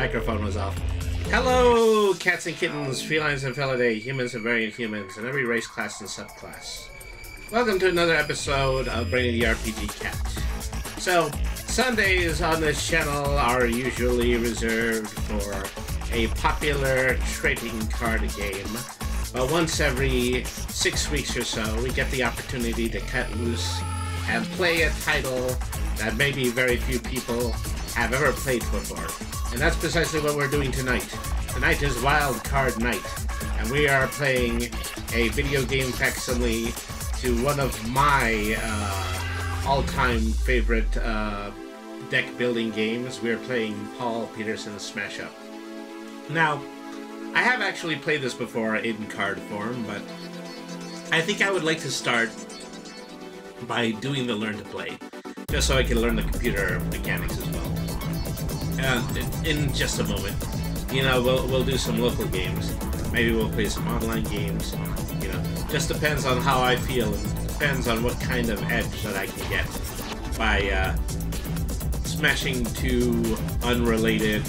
Microphone was off. Hello, cats and kittens, felines and felidae, humans and variant humans, and every race, class, and subclass. Welcome to another episode of Brainy the RPG Cat. So, Sundays on this channel are usually reserved for a popular trading card game. But once every six weeks or so, we get the opportunity to cut loose and play a title that maybe very few people have ever played before. And that's precisely what we're doing tonight. Tonight is Wild Card Night, and we are playing a video game facsimile to one of my uh, all-time favorite uh, deck building games. We're playing Paul Peterson's Smash Up. Now, I have actually played this before in card form, but I think I would like to start by doing the learn to play, just so I can learn the computer mechanics as well. And in- just a moment, you know, we'll, we'll do some local games. Maybe we'll play some online games. You know, just depends on how I feel and depends on what kind of edge that I can get by uh, smashing two unrelated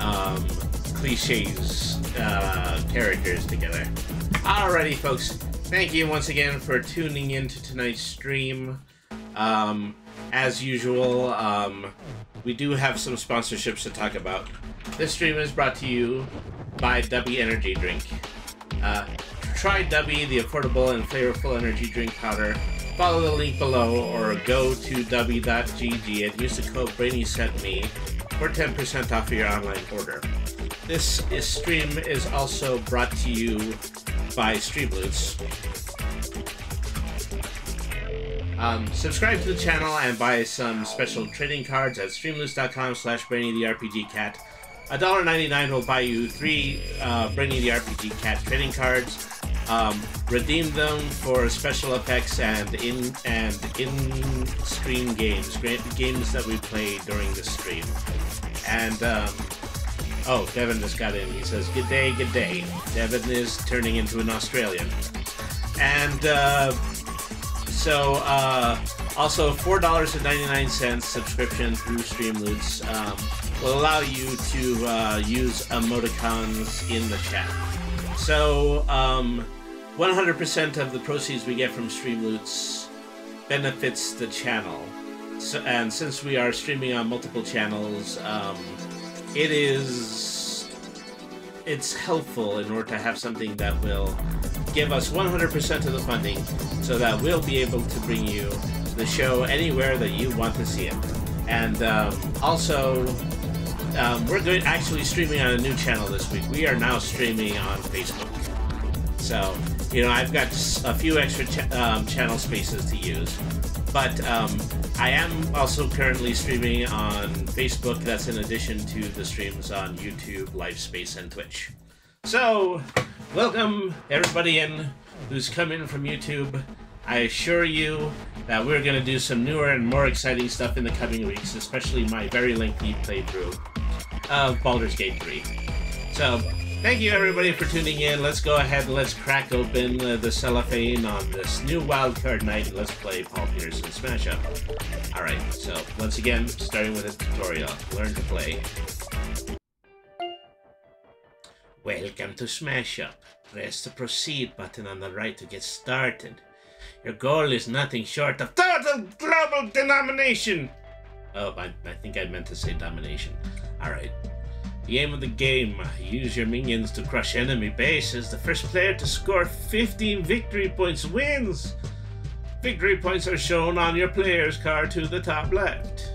um, cliches uh, characters together. Alrighty, folks. Thank you once again for tuning in to tonight's stream. Um, as usual, um, we do have some sponsorships to talk about. This stream is brought to you by Dubby Energy Drink. Uh, try Dubby, the affordable and flavorful energy drink powder. Follow the link below or go to dubby.gg and use the code BrainySentMe for 10% off your online order. This is stream is also brought to you by Streamloots. Um, subscribe to the channel and buy some special trading cards at streamloots.com slash Brainy the RPG Cat. $1.99 will buy you three uh, Brainy the RPG Cat trading cards. Um, redeem them for special effects and in and in stream games, games that we play during the stream. And um, oh, Devin just got in. He says, "Good day, good day." Devin is turning into an Australian, and. Uh, so, uh, also $4.99 subscription through Streamloots um, will allow you to uh, use emoticons in the chat. So, um, 100% of the proceeds we get from Streamloots benefits the channel. So, and since we are streaming on multiple channels, um, it is it's helpful in order to have something that will give us 100% of the funding so that we'll be able to bring you the show anywhere that you want to see it. And um, also, um, we're going actually streaming on a new channel this week. We are now streaming on Facebook. So, you know, I've got a few extra um, channel spaces to use. But um, I am also currently streaming on Facebook. That's in addition to the streams on YouTube, LiveSpace, and Twitch. So, welcome everybody in who's come in from YouTube. I assure you that we're going to do some newer and more exciting stuff in the coming weeks, especially my very lengthy playthrough of Baldur's Gate 3. So, thank you everybody for tuning in. Let's go ahead and let's crack open uh, the cellophane on this new wildcard night and let's play Paul Peterson Smash Up. Alright, so once again, starting with a tutorial. Learn to play. Welcome to Smash Up. Press the proceed button on the right to get started. Your goal is nothing short of total global denomination. Oh, I, I think I meant to say domination. Alright. The aim of the game use your minions to crush enemy bases. The first player to score 15 victory points wins. Victory points are shown on your player's card to the top left.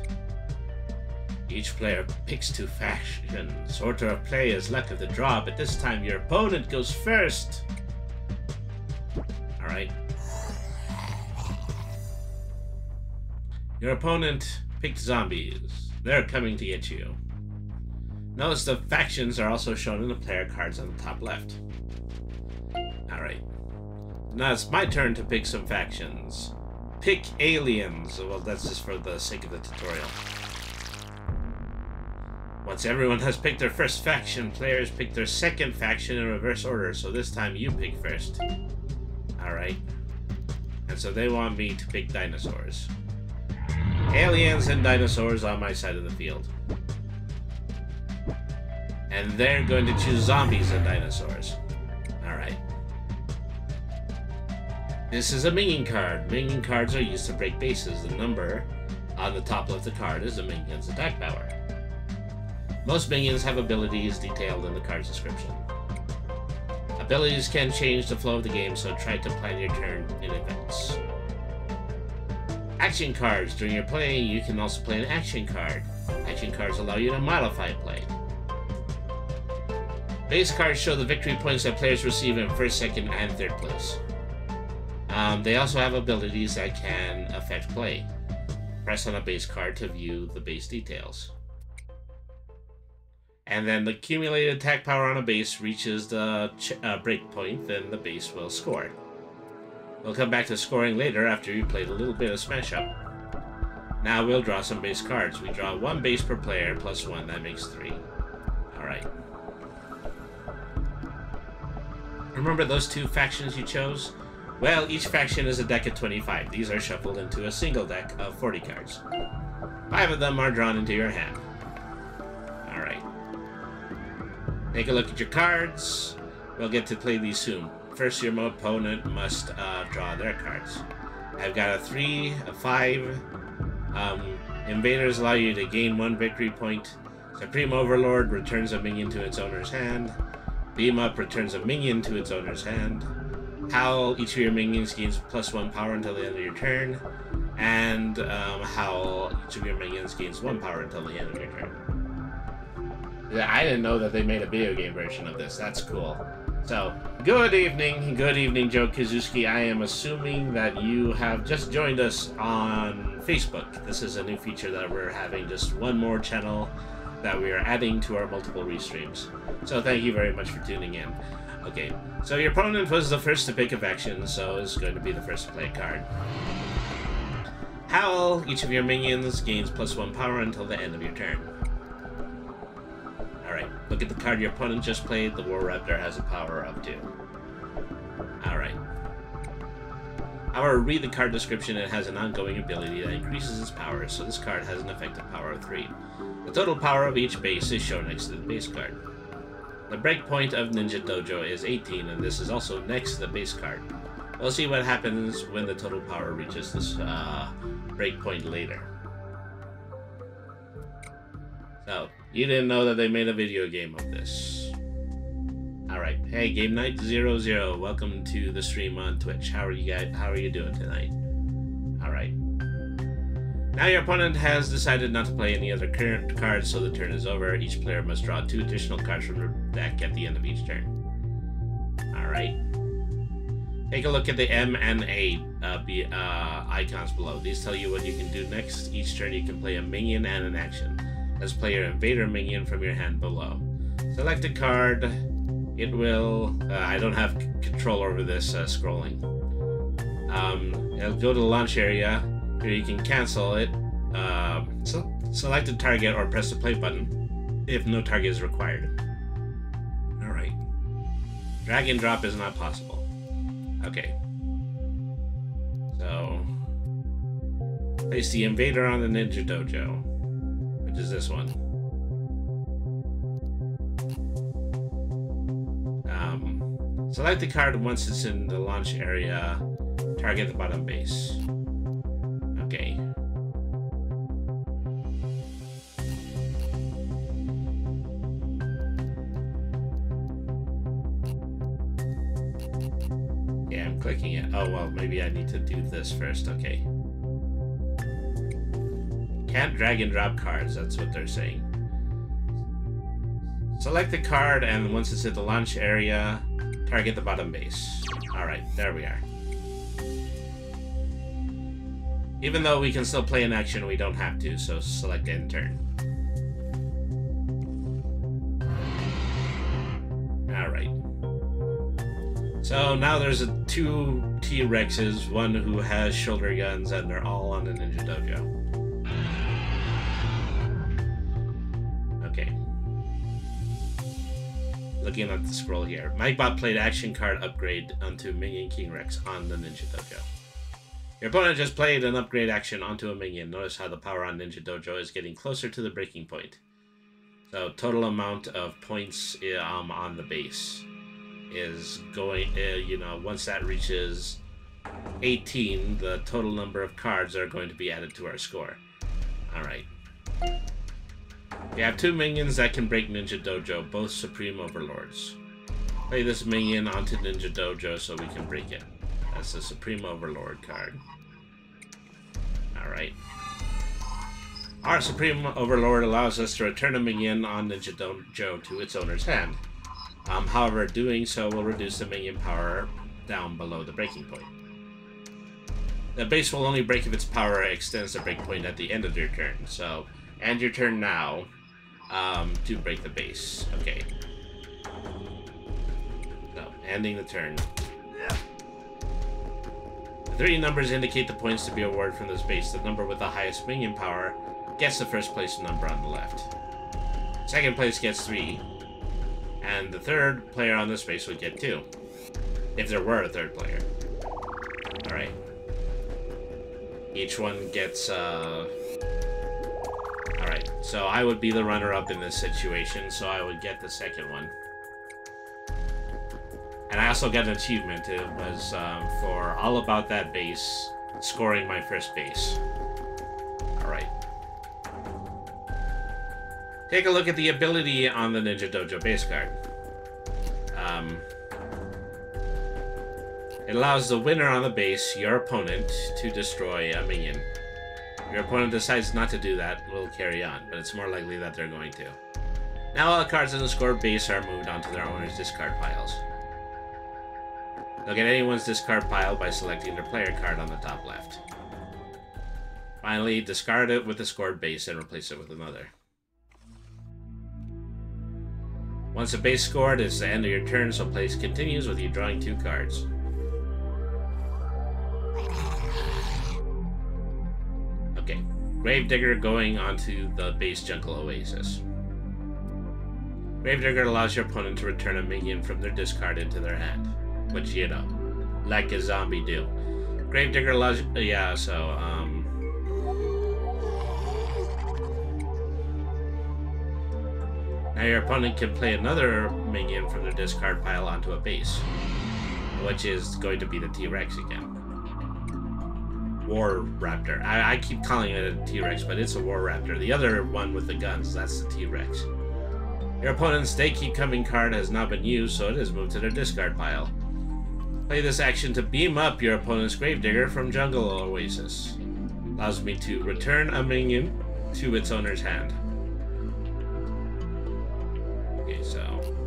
Each player picks two factions. Order of play is luck of the draw, but this time your opponent goes first. Alright. Your opponent picked zombies. They're coming to get you. Notice the factions are also shown in the player cards on the top left. Alright. Now it's my turn to pick some factions. Pick aliens. Well, that's just for the sake of the tutorial. Once everyone has picked their first faction, players pick their second faction in reverse order, so this time you pick first. Alright. And so they want me to pick dinosaurs. Aliens and dinosaurs on my side of the field. And they're going to choose zombies and dinosaurs. Alright. This is a minion card. Minion cards are used to break bases. The number on the top of the card is the minion's attack power. Most minions have abilities detailed in the card's description. Abilities can change the flow of the game, so try to plan your turn in advance. Action cards. During your play, you can also play an action card. Action cards allow you to modify play. Base cards show the victory points that players receive in first, second, and third place. Um, they also have abilities that can affect play. Press on a base card to view the base details. And then the accumulated attack power on a base reaches the uh, break point, then the base will score. We'll come back to scoring later after you played a little bit of Smash Up. Now we'll draw some base cards. We draw one base per player, plus one, that makes three. Alright. Remember those two factions you chose? Well, each faction is a deck of 25. These are shuffled into a single deck of 40 cards. Five of them are drawn into your hand. Alright. Take a look at your cards. We'll get to play these soon. First, your opponent must uh, draw their cards. I've got a 3, a 5. Um, invaders allow you to gain one victory point. Supreme Overlord returns a minion to its owner's hand. Beam Up returns a minion to its owner's hand. Howl, each of your minions gains plus one power until the end of your turn. And um, Howl, each of your minions gains one power until the end of your turn. I didn't know that they made a video game version of this. That's cool. So, good evening, good evening, Joe Kazuski. I am assuming that you have just joined us on Facebook. This is a new feature that we're having, just one more channel that we are adding to our multiple restreams. So thank you very much for tuning in. Okay, so your opponent was the first to pick a faction, so is going to be the first to play a card. Howl, each of your minions gains plus one power until the end of your turn. Alright, look at the card your opponent just played. The War Raptor has a power of two. Alright. However, read the card description. It has an ongoing ability that increases its power, so this card has an effective power of 3. The total power of each base is shown next to the base card. The breakpoint of Ninja Dojo is 18, and this is also next to the base card. We'll see what happens when the total power reaches this uh, breakpoint later. So, you didn't know that they made a video game of this. Alright, hey, Game Night 00, welcome to the stream on Twitch. How are you guys, how are you doing tonight? Now your opponent has decided not to play any other current cards, so the turn is over. Each player must draw two additional cards from their deck at the end of each turn. Alright. Take a look at the M and A uh, be, uh, icons below. These tell you what you can do next. Each turn you can play a minion and an action. Let's play your invader minion from your hand below. Select a card. It will... Uh, I don't have control over this uh, scrolling. Um, it'll go to the launch area. Here you can cancel it. Uh, so select a target or press the play button if no target is required. Alright. Drag and drop is not possible. Okay. So... Place the invader on the Ninja Dojo. Which is this one. Um, select the card once it's in the launch area. Target the bottom base. Okay. Yeah, I'm clicking it. Oh, well, maybe I need to do this first. Okay. Can't drag and drop cards, that's what they're saying. Select the card, and once it's in the launch area, target the bottom base. Alright, there we are. Even though we can still play an action, we don't have to, so select end turn. Alright. So now there's a, two T-Rexes, one who has shoulder guns, and they're all on the Ninja Dojo. Okay. Looking at the scroll here. Mike played action card upgrade onto Minion King Rex on the Ninja Dojo. Your opponent just played an upgrade action onto a minion. Notice how the power on Ninja Dojo is getting closer to the breaking point. So total amount of points um, on the base is going, uh, you know, once that reaches 18, the total number of cards are going to be added to our score. Alright. We have two minions that can break Ninja Dojo, both Supreme Overlords. Play this minion onto Ninja Dojo so we can break it. That's the Supreme Overlord card. Alright. Our Supreme Overlord allows us to return a minion on Ninja Dojo to its owner's hand. Um, however, doing so will reduce the minion power down below the breaking point. The base will only break if its power extends the breakpoint at the end of your turn, so end your turn now um, to break the base. Okay. So, ending the turn. Three numbers indicate the points to be awarded from this base. The number with the highest minion power gets the first place number on the left. Second place gets three, and the third player on this base would get two. If there were a third player. Alright. Each one gets, uh... Alright, so I would be the runner-up in this situation, so I would get the second one. And I also got an achievement. It was um, for all about that base, scoring my first base. Alright. Take a look at the ability on the Ninja Dojo base card. Um, it allows the winner on the base, your opponent, to destroy a minion. Your opponent decides not to do that, will carry on, but it's more likely that they're going to. Now all the cards in the score base are moved onto their owner's discard piles. Look at anyone's discard pile by selecting their player card on the top left. Finally, discard it with the scored base and replace it with another. Once a base scored, it's the end of your turn, so play continues with you drawing two cards. Okay, Gravedigger going onto the base Jungle Oasis. Gravedigger allows your opponent to return a minion from their discard into their hand, which, you know, like a zombie do. Gravedigger allows, yeah, so, um... Now your opponent can play another minion from their discard pile onto a base, which is going to be the T-Rex again. War Raptor. I, I keep calling it a T-Rex, but it's a War Raptor. The other one with the guns, that's the T-Rex. Your opponent's They Keep Coming card has not been used, so it is moved to their discard pile. Play this action to beam up your opponent's Gravedigger from Jungle Oasis. Allows me to return a minion to its owner's hand. Okay, so...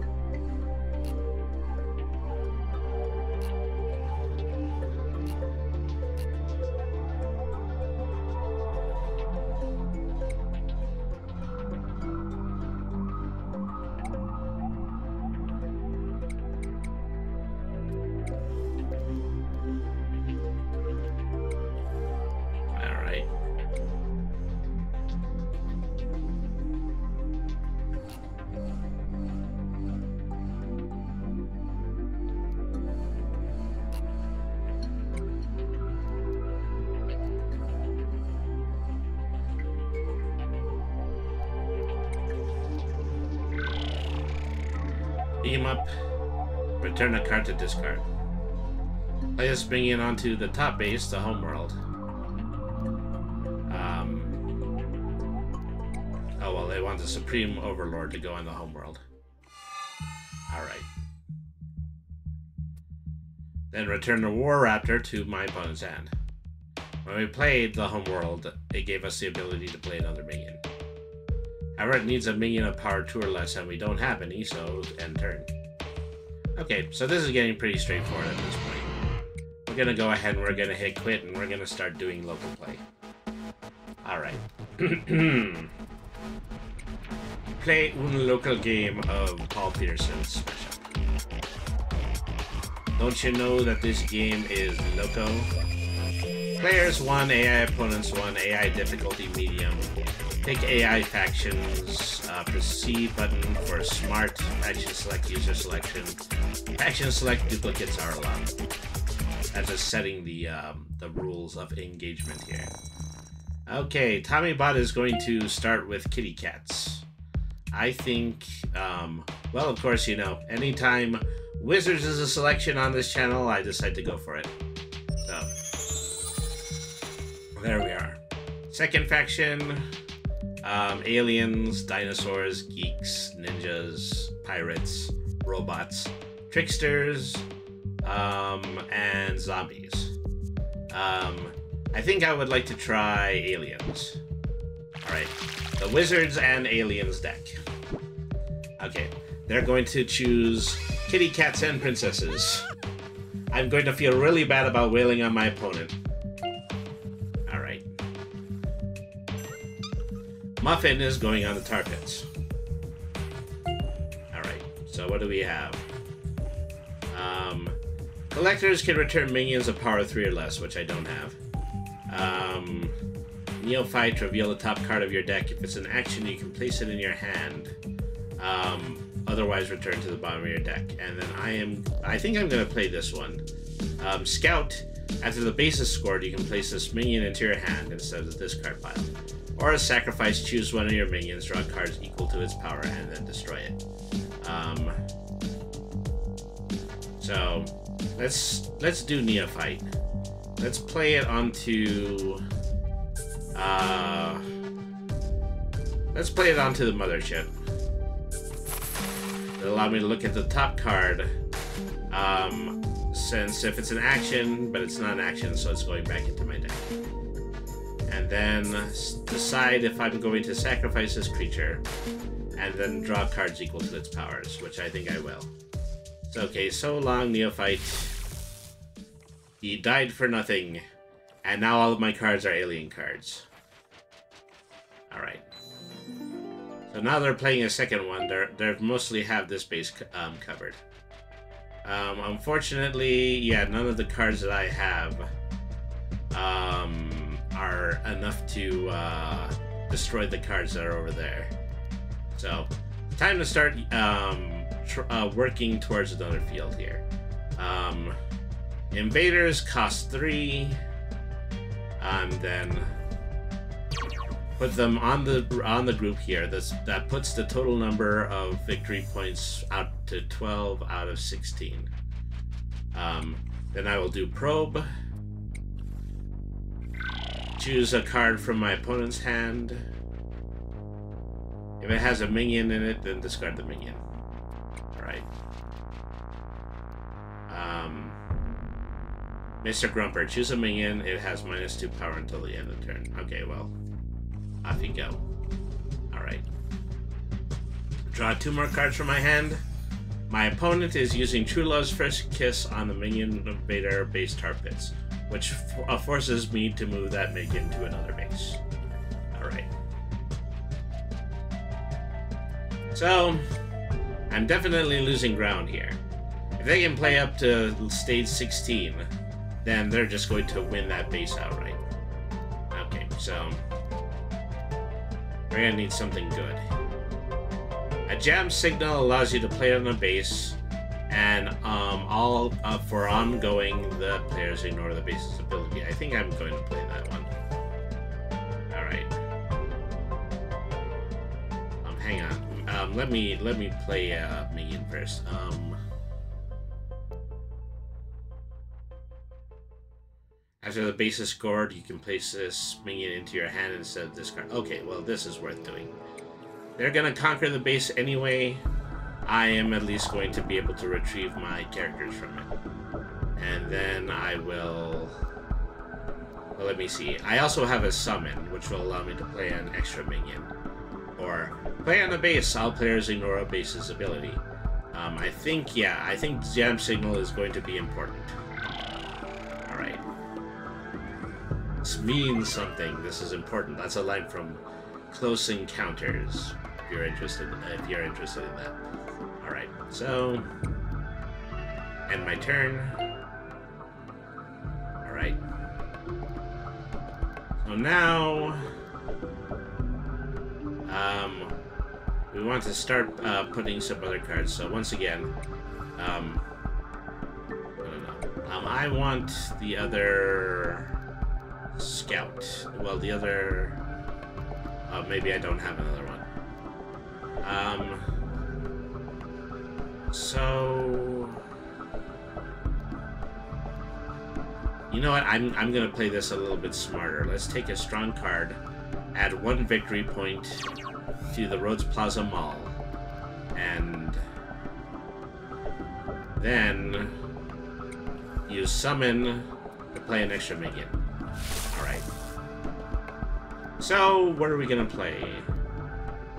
Aim up. Return a card to discard. Play this minion onto the top base, the homeworld. Um, oh well, they want the Supreme Overlord to go on the homeworld. Alright. Then return the War Raptor to my opponent's hand. When we played the homeworld, it gave us the ability to play another minion. However, it needs a minion of power 2 or less, and we don't have any, so end turn. Okay, so this is getting pretty straightforward at this point. We're gonna go ahead and we're gonna hit quit, and we're gonna start doing local play. Alright. play one local game of Paul Peterson's Up. Don't you know that this game is loco? Players 1, AI opponents 1, AI difficulty medium. Pick AI factions, uh, C button for smart, faction select user selection. Faction select duplicates are allowed. I'm just setting the, um, the rules of engagement here. Okay, Tommy Bot is going to start with kitty cats. I think, um, well, of course, you know, anytime Wizards is a selection on this channel, I decide to go for it. So, there we are. Second faction, um, aliens, dinosaurs, geeks, ninjas, pirates, robots, tricksters, um, and zombies. Um, I think I would like to try aliens. Alright, the wizards and aliens deck. Okay, they're going to choose kitty cats and princesses. I'm going to feel really bad about wailing on my opponent. Muffin is going on the tar pits. Alright, so what do we have? Um, collectors can return minions of power 3 or less, which I don't have. Um, Neophyte, reveal the top card of your deck. If it's an action, you can place it in your hand. Um, otherwise, return to the bottom of your deck. And then I am, I think I'm going to play this one. Um, Scout, after the base is scored, you can place this minion into your hand instead of the discard pile. Or as sacrifice, choose one of your minions, draw cards equal to its power, and then destroy it. Um, so let's let's do Neophyte. Let's play it onto. Uh, let's play it onto the mothership. It'll allow me to look at the top card. Um, since if it's an action, but it's not an action, so it's going back into my deck and then decide if I'm going to sacrifice this creature, and then draw cards equal to its powers, which I think I will. So, okay, so long, Neophyte. He died for nothing, and now all of my cards are alien cards. Alright. So now they're playing a second one. They're, they mostly have this base um, covered. Um, unfortunately, yeah, none of the cards that I have um, are enough to uh, destroy the cards that are over there. So, time to start um, uh, working towards another field here. Um, invaders cost three, and then put them on the on the group here. That's that puts the total number of victory points out to 12 out of 16. Um, then I will do probe choose a card from my opponent's hand. If it has a minion in it, then discard the minion. Alright. Um, Mr. Grumper, choose a minion. It has minus two power until the end of the turn. Okay, well, off you go. Alright. Draw two more cards from my hand. My opponent is using True Love's First Kiss on the minion invader base tar pits which uh, forces me to move that minion to another base. Alright. So, I'm definitely losing ground here. If they can play up to stage 16, then they're just going to win that base outright. Okay, so... We're gonna need something good. A jam signal allows you to play on a base and um, all uh, for ongoing, the players ignore the base's ability. I think I'm going to play that one. All right. Um, hang on. Um, let me let me play uh, minion first. Um, after the base is scored, you can place this minion into your hand instead of this card. Okay, well this is worth doing. They're gonna conquer the base anyway. I am at least going to be able to retrieve my characters from it, and then I will. Well, let me see. I also have a summon, which will allow me to play an extra minion. Or play on a base, all players ignore a base's ability. Um, I think, yeah, I think Jam Signal is going to be important. This means something. This is important. That's a line from Close Encounters. If you're interested, if you're interested in that. Alright, so... End my turn. Alright. So now, um, we want to start uh, putting some other cards. So once again, um. Um, I want the other scout. Well, the other. Uh, maybe I don't have another one. Um. So. You know what? I'm, I'm going to play this a little bit smarter. Let's take a strong card, add one victory point to the Rhodes Plaza Mall, and then you Summon to play an extra minion. So, what are we to play?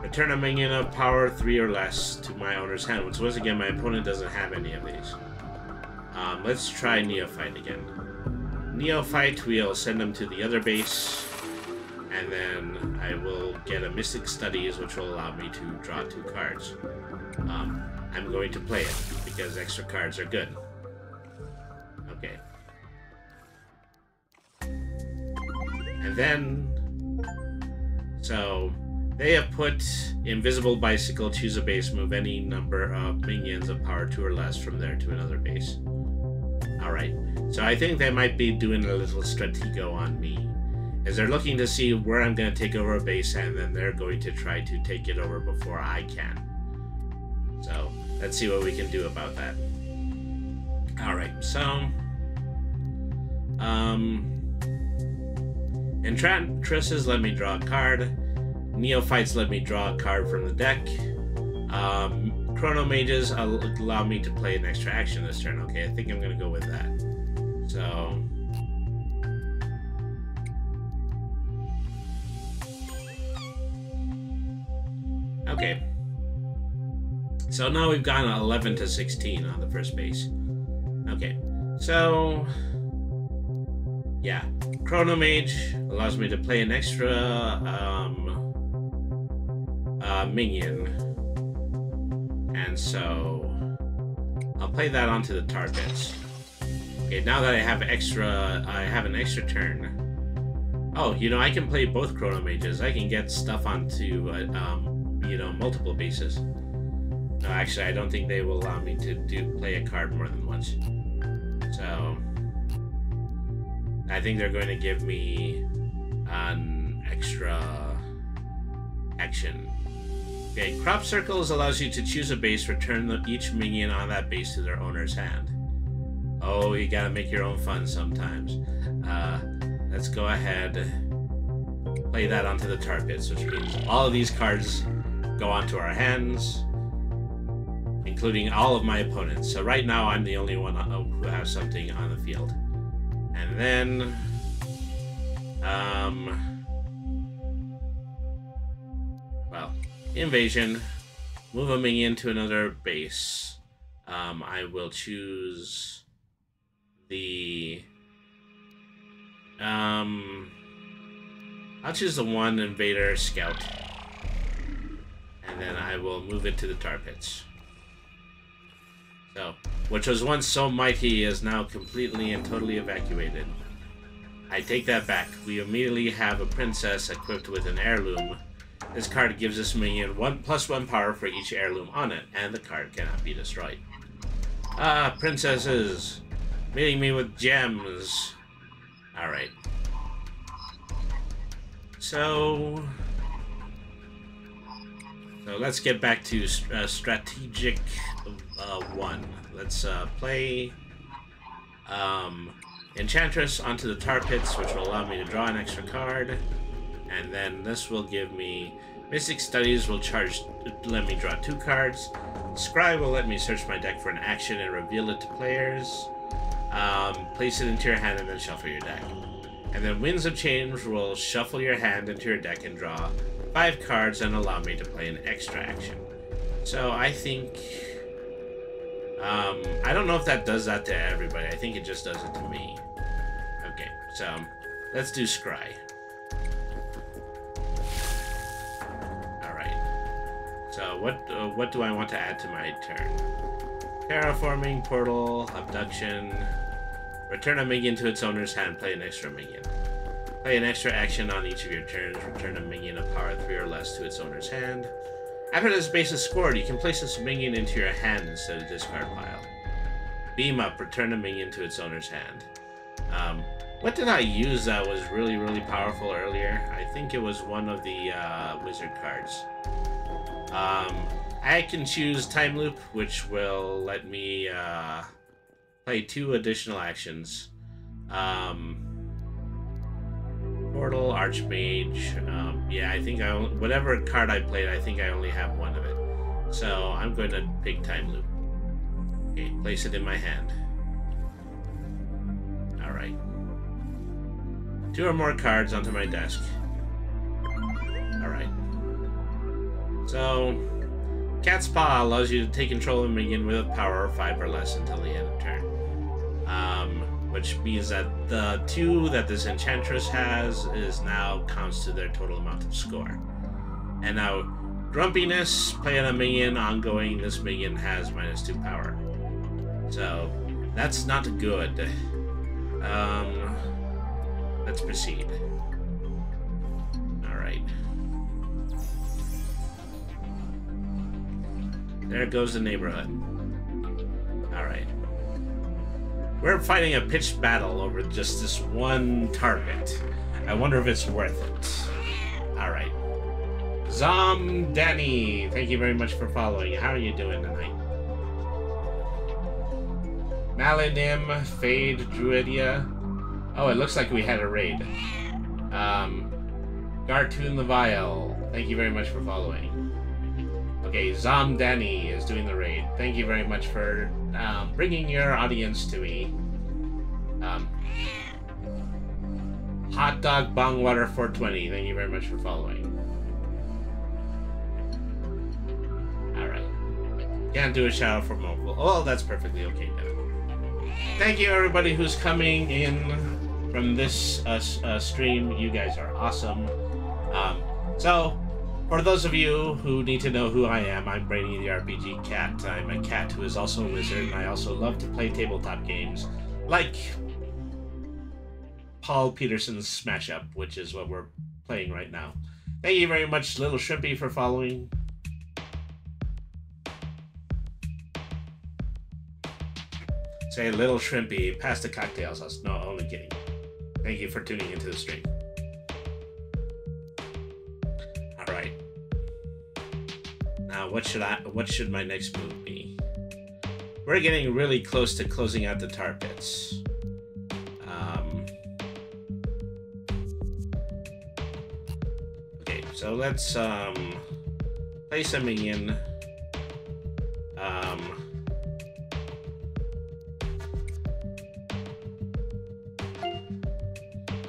Return a minion of power 3 or less to my owner's hand, which once again, my opponent doesn't have any of these. Um, let's try Neophyte again. Neophyte, we'll send them to the other base, and then I will get a Mystic Studies, which will allow me to draw two cards. Um, I'm going to play it, because extra cards are good. Okay. And then... So, they have put Invisible Bicycle, choose a base, move any number of minions of power 2 or less from there to another base. Alright, so I think they might be doing a little stratego on me. As they're looking to see where I'm going to take over a base, and then they're going to try to take it over before I can. So, let's see what we can do about that. Alright, so... Um... Enchantresses let me draw a card. Neophytes let me draw a card from the deck. Um, Chrono Mages allow me to play an extra action this turn. Okay, I think I'm gonna go with that. So. Okay. So now we've gone 11 to 16 on the first base. Okay, so. Yeah. Chrono Mage allows me to play an extra um, uh, minion and so I'll play that onto the tar pits. Okay, now that I have extra, I have an extra turn. Oh, you know, I can play both Chrono Mages. I can get stuff onto, uh, um, you know, multiple bases. No, actually, I don't think they will allow me to do play a card more than once. So, I think they're going to give me an extra action Okay, Crop Circles allows you to choose a base, return each minion on that base to their owner's hand. Oh, you gotta make your own fun sometimes. Uh, let's go ahead, play that onto the tar pits, which means all of these cards go onto our hands, including all of my opponents. So right now, I'm the only one who has something on the field. And then, um, well, invasion, move a minion to another base. Um, I will choose the um I'll choose the one invader scout. And then I will move it to the tar pits. So, which was once so mighty is now completely and totally evacuated. I take that back. We immediately have a princess equipped with an heirloom this card gives this minion one plus one power for each heirloom on it, and the card cannot be destroyed. Ah, princesses! Meeting me with gems! Alright. So... So let's get back to uh, strategic uh, one. Let's uh, play um, Enchantress onto the tar pits, which will allow me to draw an extra card, and then this will give me Mystic Studies will charge let me draw two cards. Scry will let me search my deck for an action and reveal it to players. Um, place it into your hand and then shuffle your deck. And then Winds of Change will shuffle your hand into your deck and draw five cards and allow me to play an extra action. So I think... Um, I don't know if that does that to everybody. I think it just does it to me. Okay, so let's do Scry. Alright. So what, uh, what do I want to add to my turn? Terraforming, Portal, Abduction, Return a minion to its owner's hand, play an extra minion. Play an extra action on each of your turns, return a minion of power 3 or less to its owner's hand. After this base is scored, you can place this minion into your hand instead of discard pile. Beam up, return a minion to its owner's hand. Um, what did I use that was really, really powerful earlier? I think it was one of the uh, wizard cards. Um, I can choose Time Loop, which will let me uh, play two additional actions. Um, Portal, Archmage. Um, yeah, I think I only, whatever card I played, I think I only have one of it. So I'm going to pick Time Loop. Okay, place it in my hand. All right. Two or more cards onto my desk. All right. So, Cat's Paw allows you to take control of a minion with power of 5 or less until the end of turn. Um, which means that the 2 that this Enchantress has is now counts to their total amount of score. And now, Grumpiness, playing a minion ongoing, this minion has minus 2 power. So, that's not good. Um, let's proceed. Alright. There goes the neighborhood. Alright. We're fighting a pitched battle over just this one target. I wonder if it's worth it. Alright. Zom Danny, thank you very much for following. How are you doing tonight? Maladim, Fade, Druidia. Oh, it looks like we had a raid. Um, Gartoon Leviel, thank you very much for following. Okay, Zom Danny is doing the raid. Thank you very much for um, bringing your audience to me. Um, Hot Dog Bongwater 420, thank you very much for following. Alright. Can't do a shout out for mobile. Oh, that's perfectly okay then. Thank you everybody who's coming in from this uh, uh, stream. You guys are awesome. Um, so, for those of you who need to know who I am, I'm Brainy the RPG Cat. I'm a cat who is also a wizard, and I also love to play tabletop games like Paul Peterson's Smash Up, which is what we're playing right now. Thank you very much, Little Shrimpy, for following. Say Little Shrimpy, pass the cocktail sauce. No, only kidding. Thank you for tuning into the stream. Now what should I what should my next move be? We're getting really close to closing out the tar pits. Um, okay, so let's um, place a minion. Um,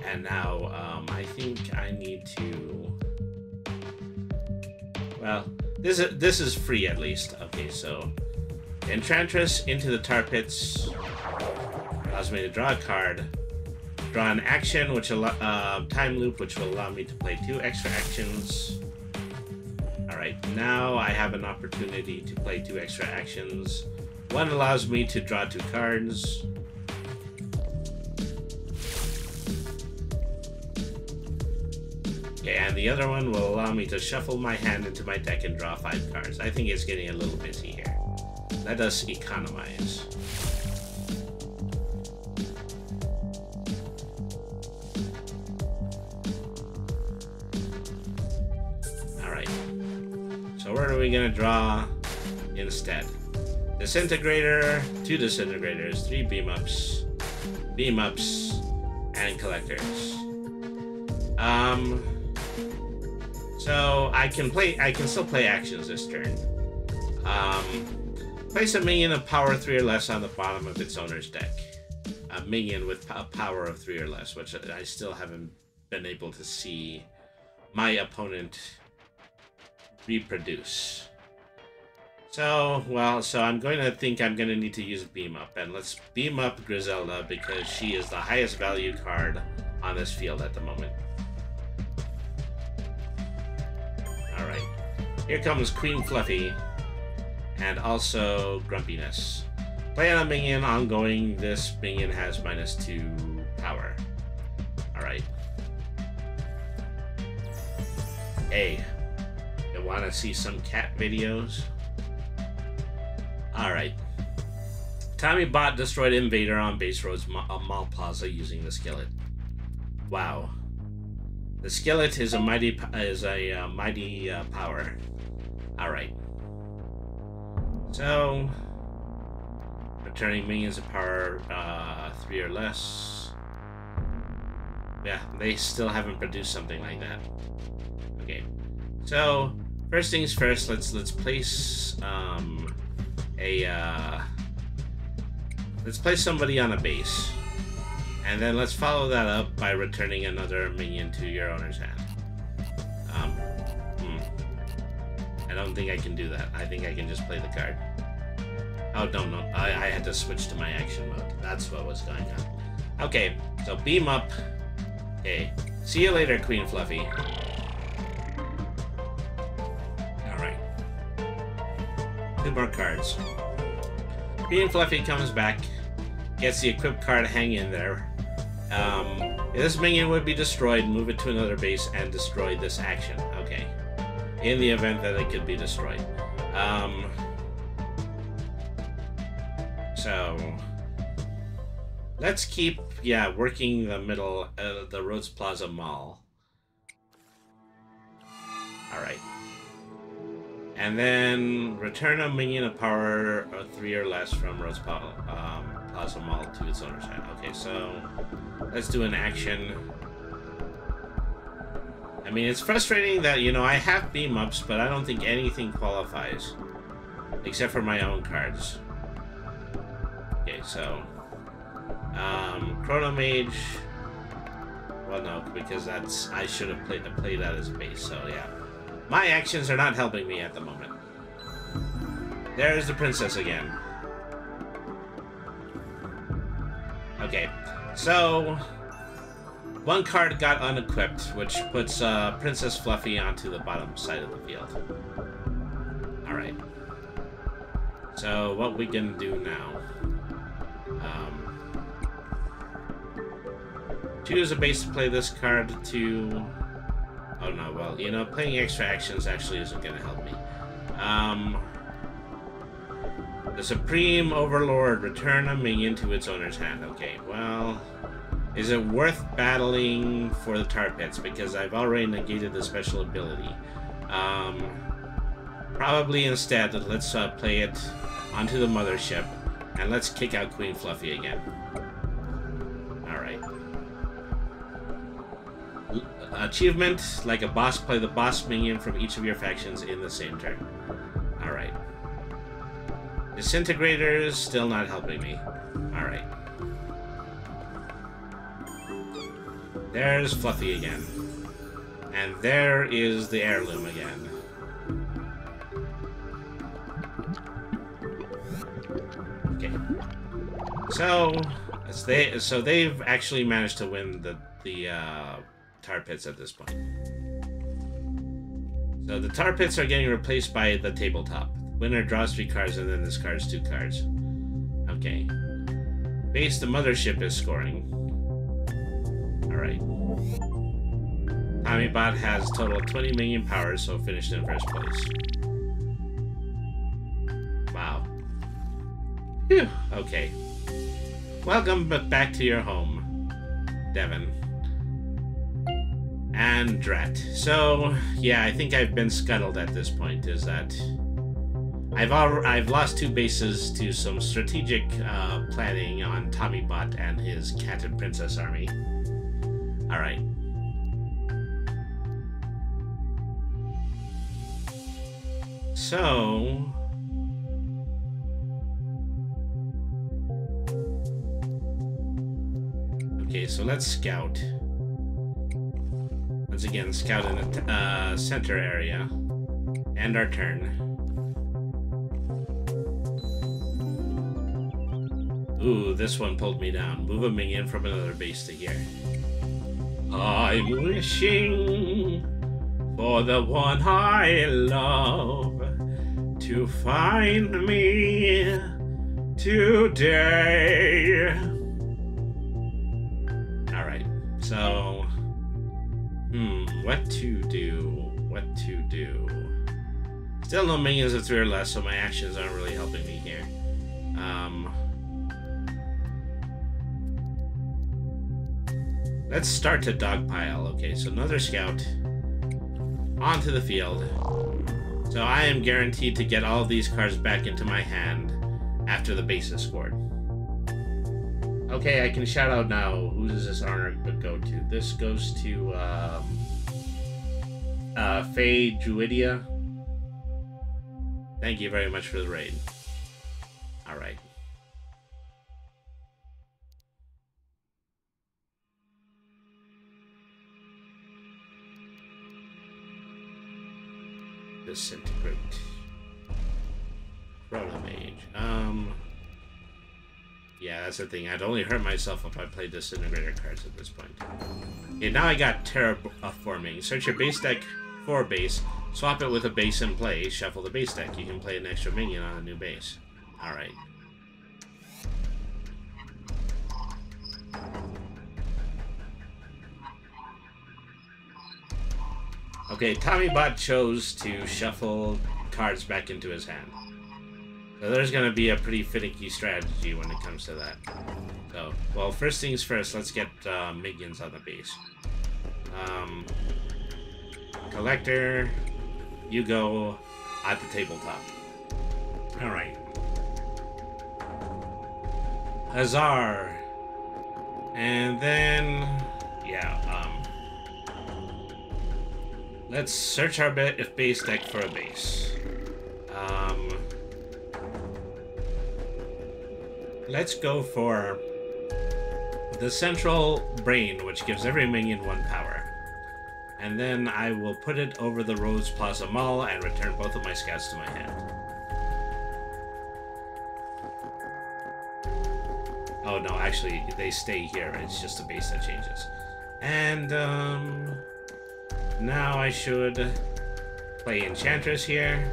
and now um, I think I need to. Well, this is this is free at least. Okay, so Enchantress into the tar pits allows me to draw a card, draw an action, which al- uh, time loop, which will allow me to play two extra actions. All right, now I have an opportunity to play two extra actions. One allows me to draw two cards. And the other one will allow me to shuffle my hand into my deck and draw five cards. I think it's getting a little busy here. Let us economize. Alright. So what are we gonna draw instead? Disintegrator, two disintegrators, three beam ups, beam ups, and collectors. Um. So I can play. I can still play actions this turn. Um, place a minion of power three or less on the bottom of its owner's deck. A minion with a power of three or less, which I still haven't been able to see my opponent reproduce. So, well, so I'm going to think I'm going to need to use Beam Up. And let's Beam Up Griselda because she is the highest value card on this field at the moment. Alright. Here comes Queen Fluffy. And also Grumpiness. Play on minion ongoing. This minion has minus two power. Alright. Hey. You want to see some cat videos? Alright. Tommy Bot destroyed Invader on Base Rhodes uh, Mall Plaza using the skillet. Wow. The skillet is a mighty is a uh, mighty uh, power. All right. So, returning minions of power uh, three or less. Yeah, they still haven't produced something like that. Okay. So, first things first. Let's let's place um, a uh, let's place somebody on a base. And then let's follow that up by returning another minion to your owner's hand. Um, hmm. I don't think I can do that. I think I can just play the card. Oh, no, no. I, I had to switch to my action mode. That's what was going on. Okay, so beam up. Okay. See you later, Queen Fluffy. Alright. Two more cards. Queen Fluffy comes back, gets the equipped card hang in there. Um, this minion would be destroyed, move it to another base, and destroy this action. Okay. In the event that it could be destroyed. Um, so, let's keep, yeah, working the middle, uh, the Rhodes Plaza Mall. Alright. And then return a minion of power of three or less from Rhodes Plaza, um, Plaza Mall to its owner's hand. Okay, so let's do an action. I mean, it's frustrating that, you know, I have beam ups, but I don't think anything qualifies. Except for my own cards. Okay, so. Um, Chrono Mage. Well, no, because that's. I should have played, played that as a base, so yeah. My actions are not helping me at the moment. There's the princess again. Okay, so one card got unequipped, which puts uh, Princess Fluffy onto the bottom side of the field. Alright. So what we can do now. Um, choose a base to play this card to... Oh no, well, you know, playing extra actions actually isn't going to help me. Um, the Supreme Overlord, return a minion to its owner's hand. Okay, well... Is it worth battling for the tar pits? Because I've already negated the special ability. Um, probably instead, let's uh, play it onto the mothership. And let's kick out Queen Fluffy again. Alright. Achievement, like a boss, play the boss minion from each of your factions in the same turn. Alright. Disintegrators, still not helping me. Alright. There's Fluffy again. And there is the heirloom again. Okay. So, they so they've actually managed to win the the uh, tar pits at this point. So the tar pits are getting replaced by the tabletop. Winner draws three cards and then discards two cards. Okay. Base the mothership is scoring. Alright. Tommybot has a total of 20 million powers, so finished in first place. Wow. Phew. Okay. Welcome back to your home, Devon. and Dret. So, yeah, I think I've been scuttled at this point, is that I've al- I've lost two bases to some strategic uh, planning on Tommy Bot and his Cat and Princess army. Alright. So, Okay, so let's scout. Once again, scout in the uh, center area. End our turn. Ooh, this one pulled me down. Move a minion from another base to here. I'm wishing for the one I love to find me today. Alright, so. Hmm, what to do? What to do? Still no minions of three or less, so my actions aren't really helping me here. Um. Let's start to dogpile. Okay, so another scout onto the field. So I am guaranteed to get all these cards back into my hand after the base is scored. Okay, I can shout out now. Who does this honor go to? This goes to um, uh, Faye Druidia. Thank you very much for the raid. All right. Disintegrate. Chrono Mage. Um. Yeah, that's the thing. I'd only hurt myself if I played Disintegrator cards at this point. Okay, now I got Terraforming. Search your base deck for base, swap it with a base in play, shuffle the base deck. You can play an extra minion on a new base. Alright. Okay, Tommy Bot chose to shuffle cards back into his hand. So there's going to be a pretty finicky strategy when it comes to that. So, well, first things first, let's get uh, minions on the base. Um, collector, you go at the tabletop. Alright. Hazar. And then, yeah, um, let's search our base deck for a base. Um, let's go for the central brain, which gives every minion one power. And then I will put it over the Rhodes Plaza Mall and return both of my scouts to my hand. Oh no, actually, they stay here. It's just a base that changes. And, um... Now I should play Enchantress here.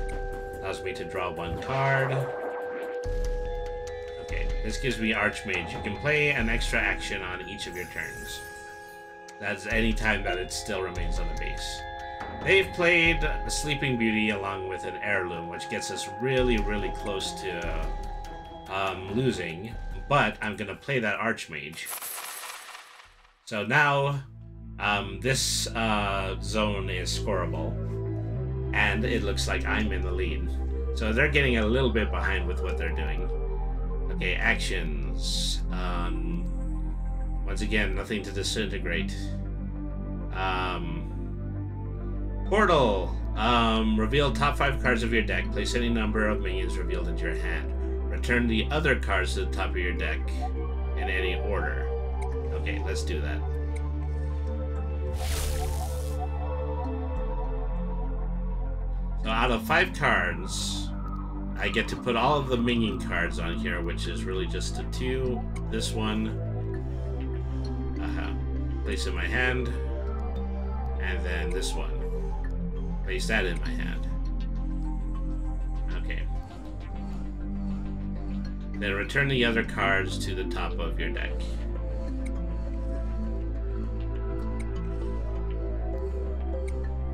Allows me to draw one card. Okay, this gives me Archmage. You can play an extra action on each of your turns. That's any time that it still remains on the base. They've played Sleeping Beauty along with an Heirloom, which gets us really, really close to um, losing. But I'm going to play that Archmage. So now um, this uh, zone is scoreable. And it looks like I'm in the lead. So they're getting a little bit behind with what they're doing. Okay, actions. Um, once again, nothing to disintegrate. Um, portal. Um, reveal top five cards of your deck. Place any number of minions revealed into your hand. Return the other cards to the top of your deck in any order. Okay, let's do that. So out of five cards, I get to put all of the minion cards on here, which is really just a two. This one, uh-huh. place in my hand, and then this one. Place that in my hand. Okay. Then return the other cards to the top of your deck.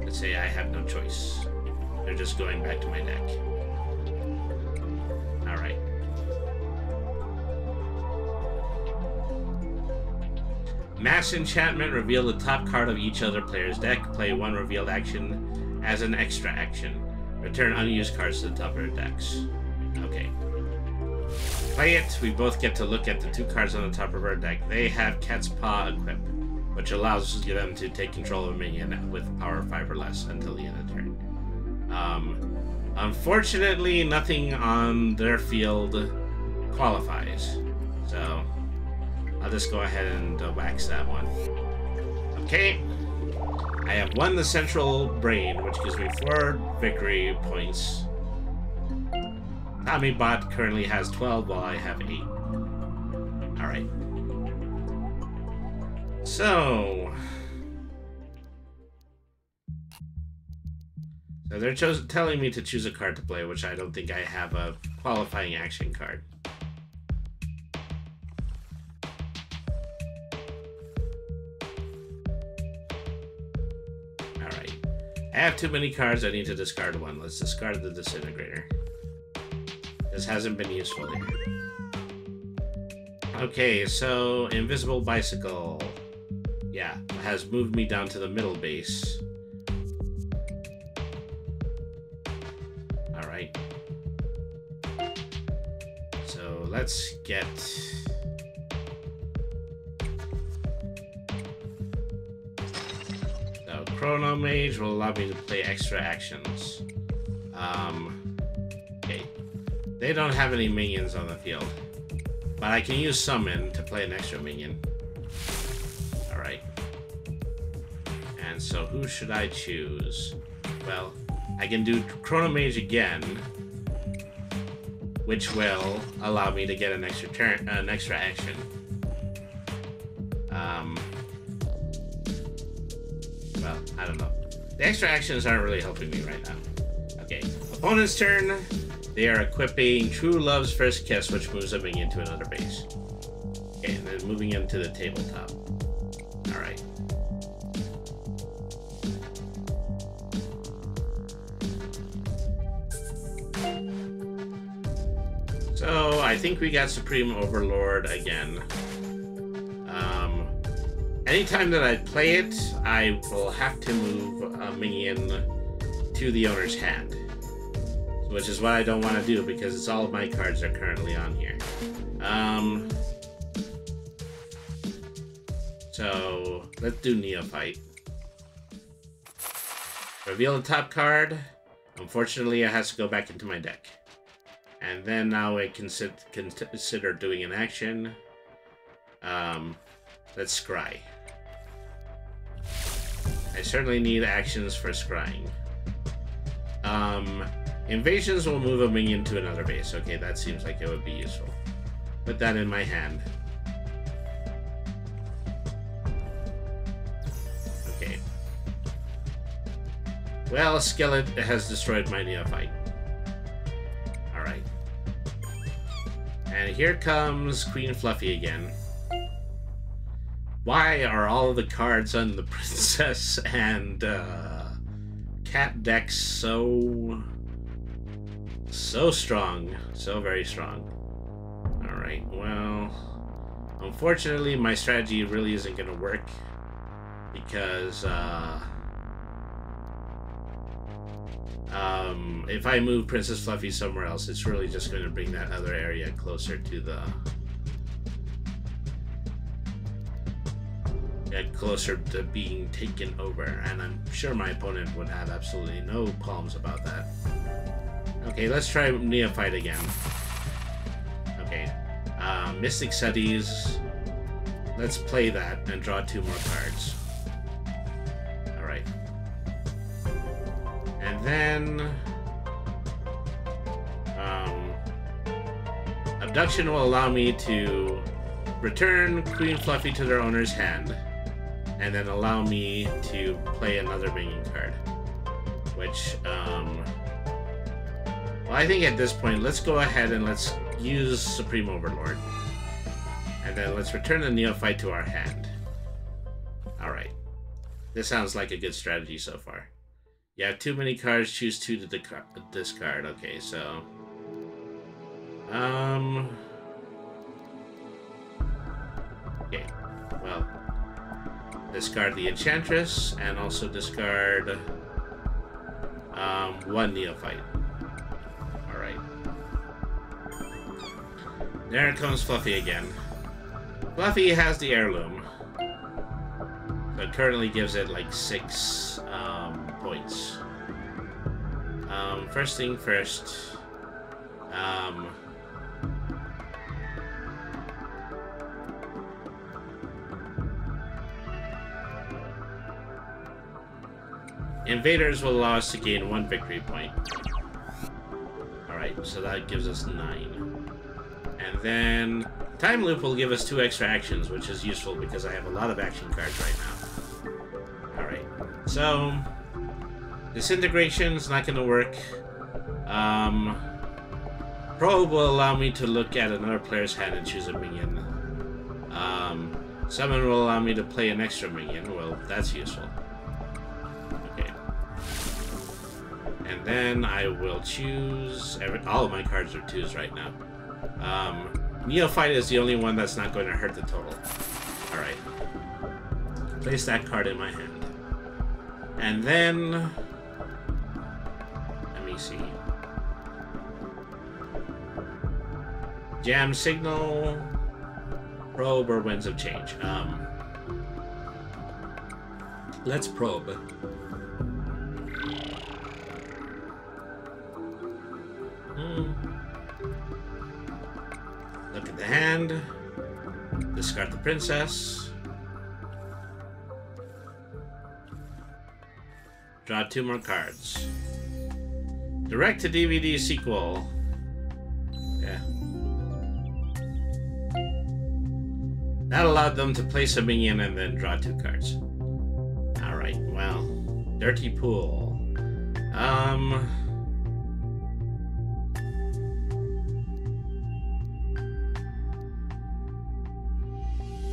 Let's say I have no choice. They're just going back to my deck. Alright. Mass Enchantment, reveal the top card of each other player's deck. Play one revealed action as an extra action. Return unused cards to the top of their decks. Okay. Play it. We both get to look at the two cards on the top of our deck. They have Cat's Paw equipped, which allows us to get them to take control of a minion with power 5 or less until the end of the turn. Um, unfortunately, nothing on their field qualifies. So, I'll just go ahead and uh, wax that one. Okay. I have won the central brain, which gives me four victory points. Tommy Bot currently has 12, while I have 8. Alright. So... So they're telling me to choose a card to play, which I don't think I have a qualifying action card. Alright. I have too many cards, I need to discard one. Let's discard the Disintegrator. This hasn't been useful here. Okay, so Invisible Bicycle. Yeah, has moved me down to the middle base. Alright. So let's get Chrono Mage will allow me to play extra actions. Um, okay. They don't have any minions on the field. But I can use Summon to play an extra minion. So who should I choose? Well, I can do Chrono Mage again, which will allow me to get an extra turn, an extra action. Um, well, I don't know. The extra actions aren't really helping me right now. Okay, opponent's turn. They are equipping True Love's First Kiss, which moves them into another base. Okay, and then moving into the tabletop. Think we got Supreme Overlord again. Anytime that I play it, I will have to move a minion to the owner's hand. Which is what I don't want to do because it's all of my cards are currently on here. Um, so, let's do Neophyte. Reveal the top card. Unfortunately, it has to go back into my deck. And then now I can consider doing an action. Um, let's scry. I certainly need actions for scrying. Um, invasions will move a minion to another base. Okay, that seems like it would be useful. Put that in my hand. Okay. Well, Skeleton has destroyed my Neophyte. Alright. And here comes Queen Fluffy again. Why are all the cards on the princess and uh, cat decks so so strong, so very strong? All right, well, unfortunately, my strategy really isn't going to work because uh, um, if I move Princess Fluffy somewhere else, it's really just going to bring that other area closer to the closer to being taken over, and I'm sure my opponent would have absolutely no qualms about that. Okay, let's try Neophyte again. Okay, uh, Mystic Studies. Let's play that and draw two more cards. Then... Um, abduction will allow me to return Queen Fluffy to their owner's hand and then allow me to play another minion card. Which, um... Well, I think at this point, let's go ahead and let's use Supreme Overlord. And then let's return the Neophyte to our hand. Alright. This sounds like a good strategy so far. You have too many cards, choose two to discard. Okay, so... Um... Okay. Well, discard the Enchantress, and also discard um, one Neophyte. Alright. There comes Fluffy again. Fluffy has the heirloom. It currently gives it like six um. First thing first. Um, Invaders will allow us to gain one victory point. Alright, so that gives us nine. And then Time Loop will give us two extra actions, which is useful because I have a lot of action cards right now. Alright, so Disintegration is not going to work. Um, will allow me to look at another player's hand and choose a minion. Um, Summon will allow me to play an extra minion. Well, that's useful. Okay. And then I will choose... Every, all of my cards are twos right now. Um, Neophyte is the only one that's not going to hurt the total. Alright. Place that card in my hand. And then... Jam Signal, Probe, or Winds of Change. Um, let's probe. Hmm. Look at the hand. Discard the princess. Draw two more cards. Direct to DVD sequel. Yeah. That allowed them to place a minion and then draw two cards. Alright, well. Dirty Pool. Um.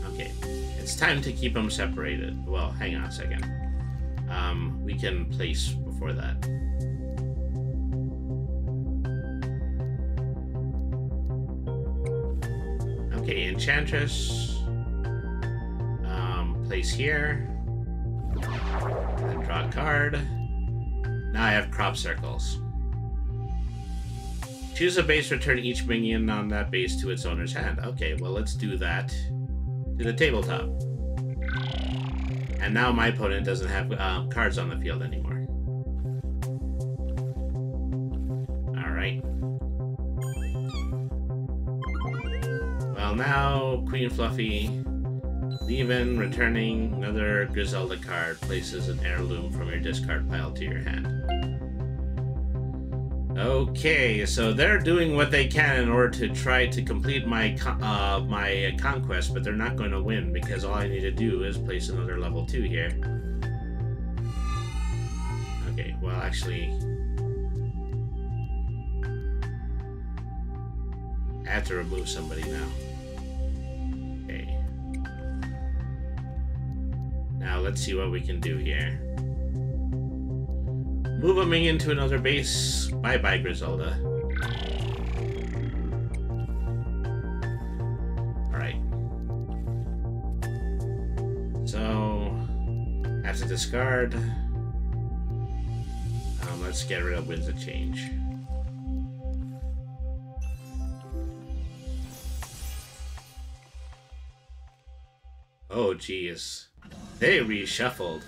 Okay. It's time to keep them separated. Well, hang on a second. Um, we can place before that. Okay, Enchantress. Um, place here. Then draw a card. Now I have crop circles. Choose a base, return each minion on that base to its owner's hand. Okay, well, let's do that to the tabletop. And now my opponent doesn't have um, cards on the field anymore. Now Queen Fluffy, even returning another Griselda card places an heirloom from your discard pile to your hand. Okay, so they're doing what they can in order to try to complete my uh, my conquest, but they're not going to win because all I need to do is place another level 2 here. Okay, well actually... I have to remove somebody now. Now let's see what we can do here. Move a minion to another base. Bye bye, Griselda. Alright. So, have to discard. Um, let's get rid of Winds of Change. Oh, geez. They reshuffled.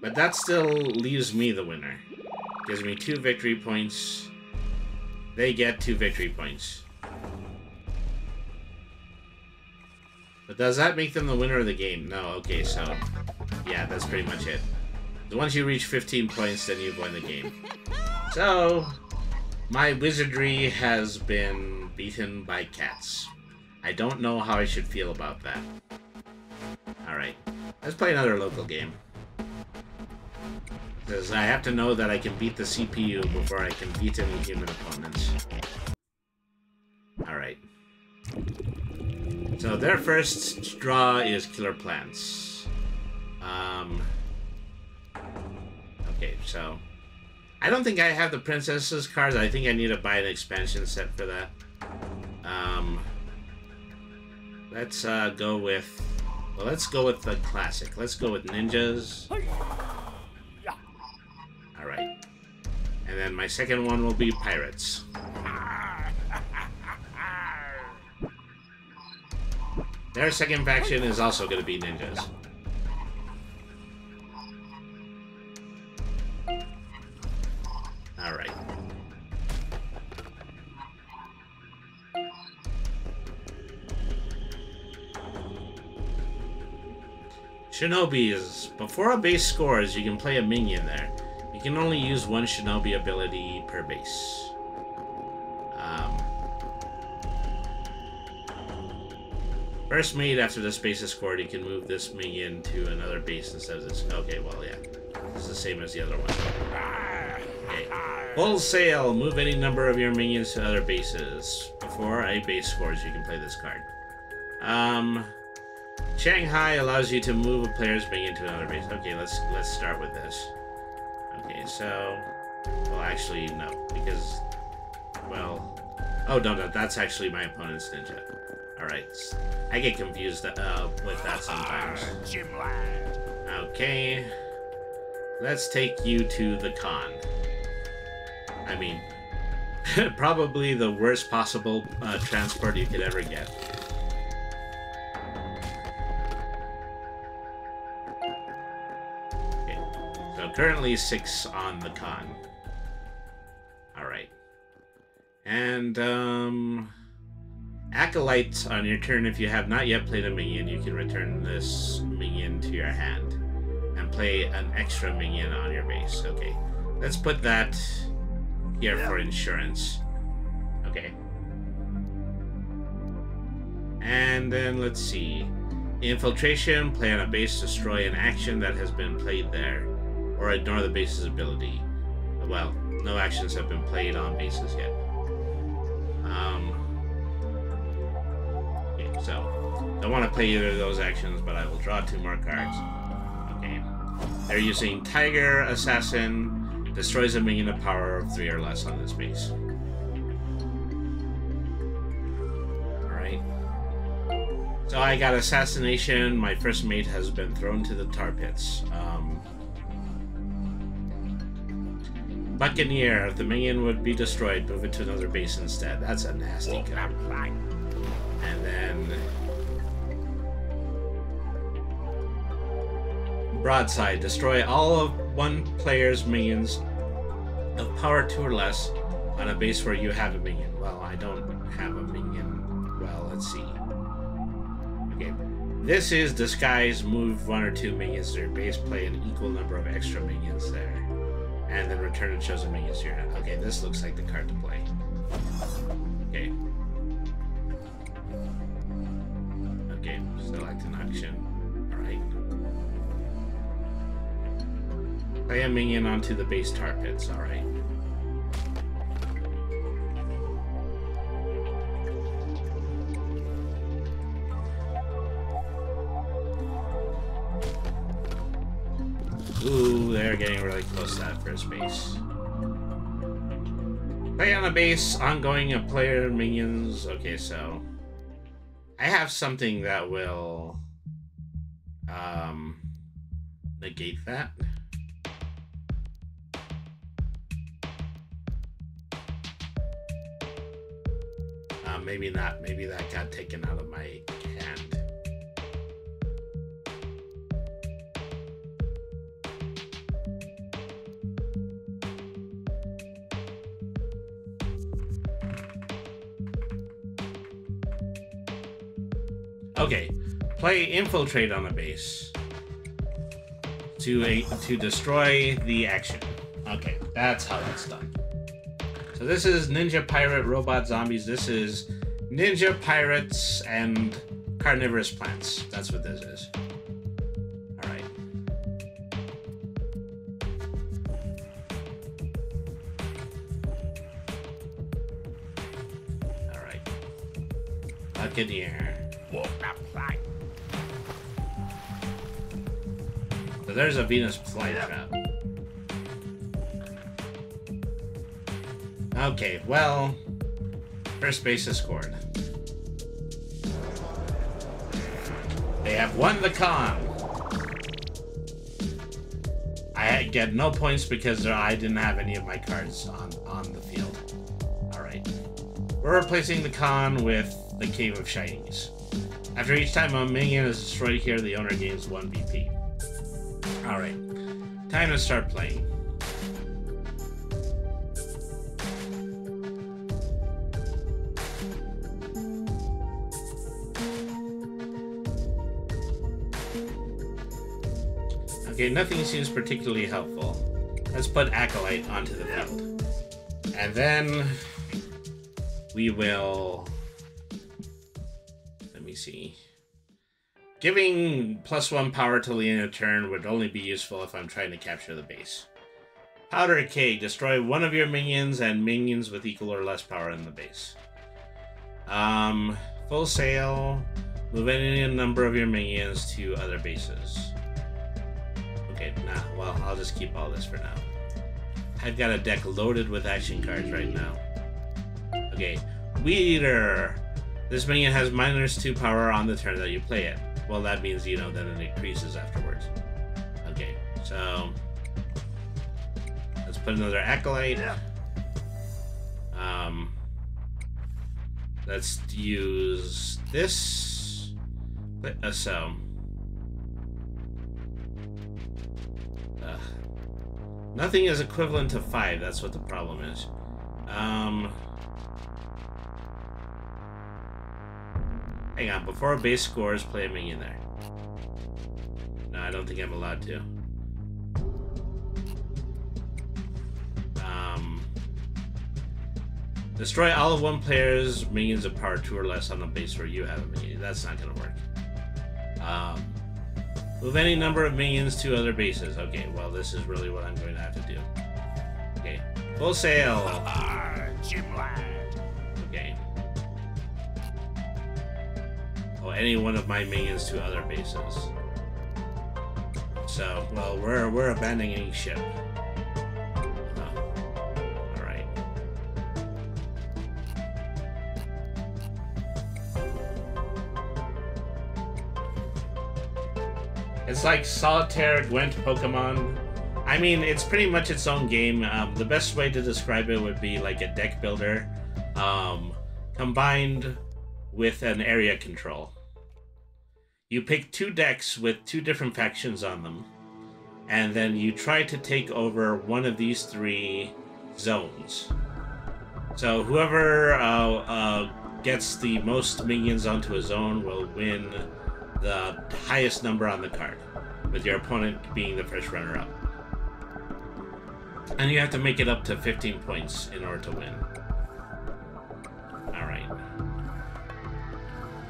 But that still leaves me the winner. Gives me two victory points. They get two victory points. But does that make them the winner of the game? No, okay, so... Yeah, that's pretty much it. Once you reach 15 points, then you've won the game. So... My wizardry has been beaten by cats. I don't know how I should feel about that. Alright. Let's play another local game. Because I have to know that I can beat the CPU before I can beat any human opponents. Alright. So their first draw is Killer Plants. Um... Okay, so... I don't think I have the Princess's cards. I think I need to buy an expansion set for that. Um... Let's uh, go with... Well, let's go with the classic. Let's go with ninjas. Alright. And then my second one will be pirates. Their second faction is also going to be ninjas. Alright. Shinobi is before a base scores, you can play a minion there. You can only use one Shinobi ability per base. Um, first mate after this base is scored, you can move this minion to another base instead of this. Okay, well, yeah. It's the same as the other one. Okay. Full sail. Move any number of your minions to other bases. Before a base scores, you can play this card. Um, Shanghai allows you to move a player's minion into another base. Okay, let's let's start with this. Okay, so, well, actually no, because, well, oh no, no, that's actually my opponent's ninja. All right, I get confused uh, with that sometimes. Okay, let's take you to the con. I mean, probably the worst possible uh, transport you could ever get. Currently six on the con. All right, and um, acolyte on your turn. If you have not yet played a minion, you can return this minion to your hand and play an extra minion on your base. Okay, let's put that here for insurance. Okay. And then let's see. Infiltration, play on a base, destroy an action that has been played there, or ignore the base's ability. Well, no actions have been played on bases yet. Um, okay, so, don't want to play either of those actions, but I will draw two more cards. Okay. They're using Tiger, Assassin, destroys a minion of power of three or less on this base. Alright. So I got Assassination. My first mate has been thrown to the tar pits. Um, Buccaneer. If the minion would be destroyed, move it to another base instead. That's a nasty card. And then... Broadside. Destroy all of one player's minions of power 2 or less on a base where you have a minion. Well, I don't have a minion. Well, let's see. Okay. This is disguise, move one or two minions to your base, play an equal number of extra minions there. And then return a chosen minions to hand. Okay, this looks like the card to play. Okay. Okay, select an action. Alright. Play a minion onto the base tar pits, alright. Ooh, they're getting really close to that first base. Play on a base, ongoing of player minions. Okay, so I have something that will um negate that. Uh, maybe not. Maybe that got taken out of my Okay, play infiltrate on the base to a to destroy the action. Okay, that's how that's done. So this is ninja pirate robot zombies. This is ninja pirates and carnivorous plants. That's what this is. A Venus flytrap. Okay, well, first base is scored. They have won the con. I get no points because I didn't have any of my cards on, on the field. Alright. We're replacing the con with the Cave of Shinies. After each time a minion is destroyed here, the owner gains 1 VP. Time to start playing. Okay, nothing seems particularly helpful. Let's put Acolyte onto the field. And then we will. Giving plus one power to Leon a turn would only be useful if I'm trying to capture the base. Powder Keg. Destroy one of your minions and minions with equal or less power in the base. Um, full sail. Move any number of your minions to other bases. Okay, nah, well, I'll just keep all this for now. I've got a deck loaded with action cards right now. Okay, Weeder. This minion has minus two power on the turn that you play it. Well, that means, you know, that it increases afterwards. Okay, so... Let's put another Acolyte. Um... Let's use this. Uh, so... Ugh. Nothing is equivalent to five. That's what the problem is. Um, hang on. Before base scores, play a minion there. No, I don't think I'm allowed to. Um, destroy all of one player's minions of power two or less on the base where you have a minion. That's not going to work. Um, Move any number of minions to other bases. Okay, well, this is really what I'm going to have to do. Okay, full sail. Okay. Oh, any one of my minions to other bases. So, well, we're we're abandoning ship. Right. It's like Solitaire Gwent Pokemon. I mean, it's pretty much its own game. Um, the best way to describe it would be like a deck builder um, combined with an area control. You pick two decks with two different factions on them, and then you try to take over one of these three zones. So whoever uh, uh, gets the most minions onto a zone will win the highest number on the card, with your opponent being the first runner-up. And you have to make it up to 15 points in order to win.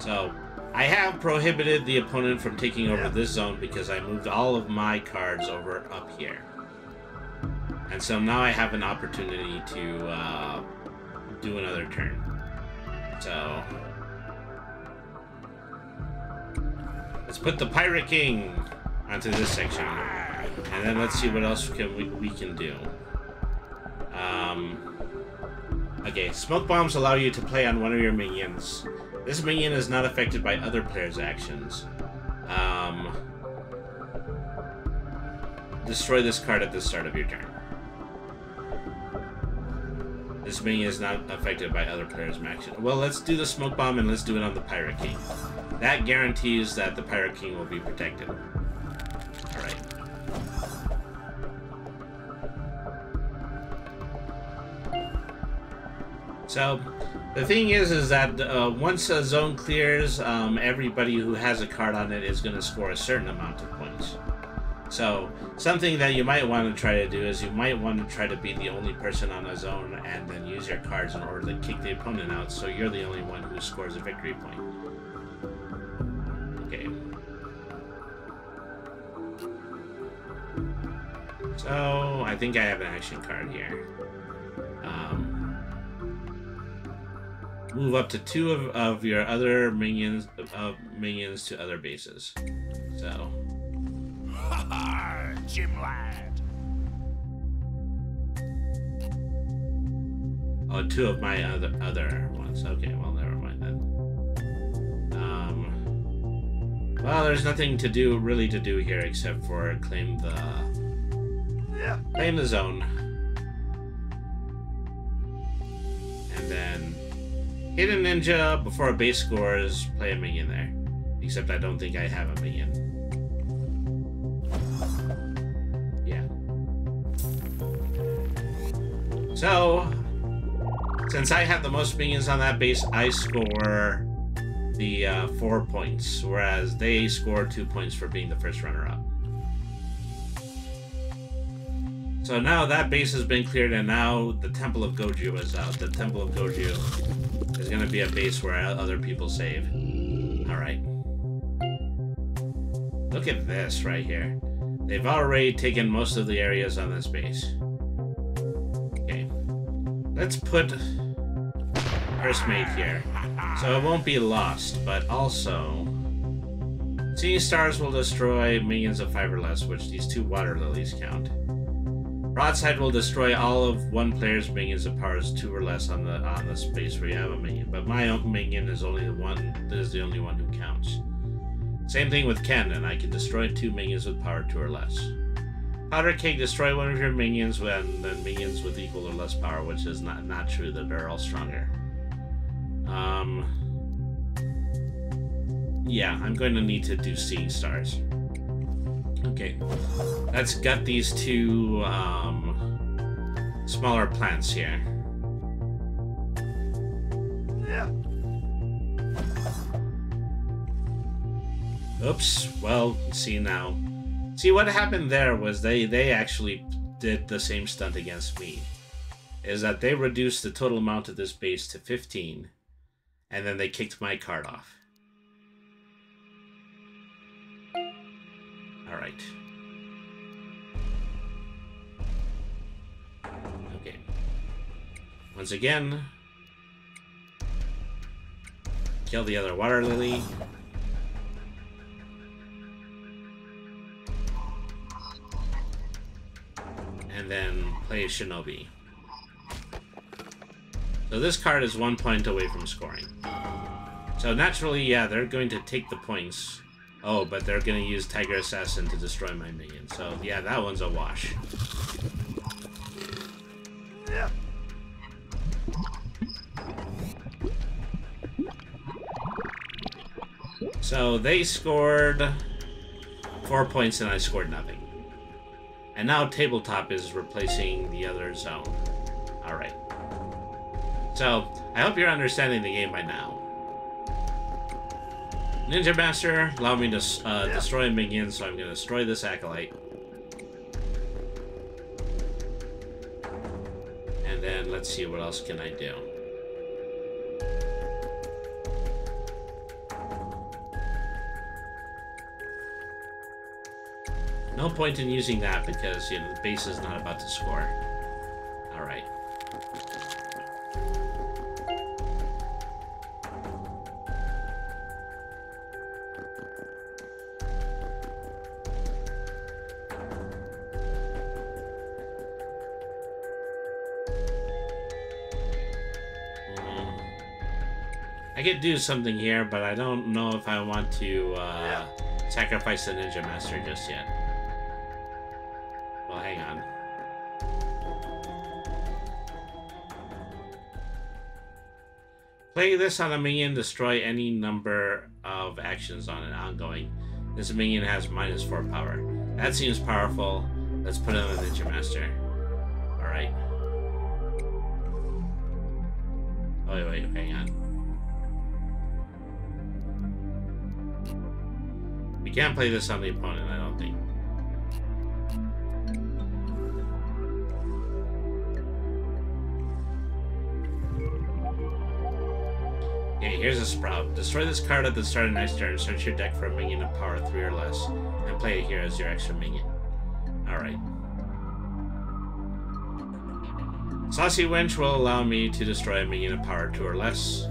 So, I have prohibited the opponent from taking over this zone because I moved all of my cards over up here. And so now I have an opportunity to uh, do another turn. So, Let's put the Pirate King onto this section. And then let's see what else can we, we can do. Um, okay, Smoke Bombs allow you to play on one of your minions. This minion is not affected by other players' actions. Um, destroy this card at the start of your turn. This minion is not affected by other players' action. Well, let's do the Smoke Bomb and let's do it on the Pirate King. That guarantees that the Pirate King will be protected. Alright. So, the thing is, is that uh, once a zone clears, um, everybody who has a card on it is going to score a certain amount of points. So, something that you might want to try to do is you might want to try to be the only person on a zone and then use your cards in order to kick the opponent out so you're the only one who scores a victory point. Okay. So, I think I have an action card here. Um, move up to two of, of your other minions of minions to other bases. So, Jim lad. oh, two of my other other ones. Okay, well, never mind then. Um, Well, there's nothing to do, really to do here except for claim the... Claim the zone. And then a ninja before a base scores, play a minion there. Except I don't think I have a minion. Yeah. So, since I have the most minions on that base, I score the uh, four points, whereas they score two points for being the first runner-up. So now that base has been cleared, and now the Temple of Goju is out. The Temple of Goju is going to be a base where other people save. Alright. Look at this right here. They've already taken most of the areas on this base. Okay. Let's put First Mate here. So it won't be lost, but also... Seeing Stars will destroy minions of 5 or less, which these two Water Lilies count. Broadside will destroy all of one player's minions of powers two or less on the on the space where you have a minion. But my own minion is only the one is the only one who counts. Same thing with Cannon. I can destroy two minions with power two or less. Powder Keg destroy one of your minions when then minions with equal or less power, which is not not true. That they're all stronger. Um. Yeah, I'm going to need to do Seeing Stars. Okay, let's gut these two um, smaller plants here. Yeah. Oops. Well, see now. See what happened there was they they actually did the same stunt against me. Is that they reduced the total amount of this base to 15, and then they kicked my card off. Alright. Okay. Once again, kill the other water lily. And then play Shinobi. So this card is one point away from scoring. So naturally, yeah, they're going to take the points Oh, but they're gonna use Tiger Assassin to destroy my minion. So yeah, that one's a wash. So they scored four points and I scored nothing. And now tabletop is replacing the other zone. Alright. So, I hope you're understanding the game by now. Ninja Master, allow me to uh, destroy a minion, so I'm going to destroy this Acolyte. And then let's see, what else can I do? No point in using that because, you know, the base is not about to score. Alright. I could do something here, but I don't know if I want to uh, sacrifice the Ninja Master just yet. Well, hang on. Play this on a minion, destroy any number of actions on an ongoing. This minion has minus 4 power. That seems powerful. Let's put it on the Ninja Master. Alright. Oh, wait, wait, hang on. We can't play this on the opponent, I don't think. Okay, here's a sprout. Destroy this card at the start of next turn. Search your deck for a minion of power 3 or less, and play it here as your extra minion. Alright. Saucy Wench will allow me to destroy a minion of power 2 or less.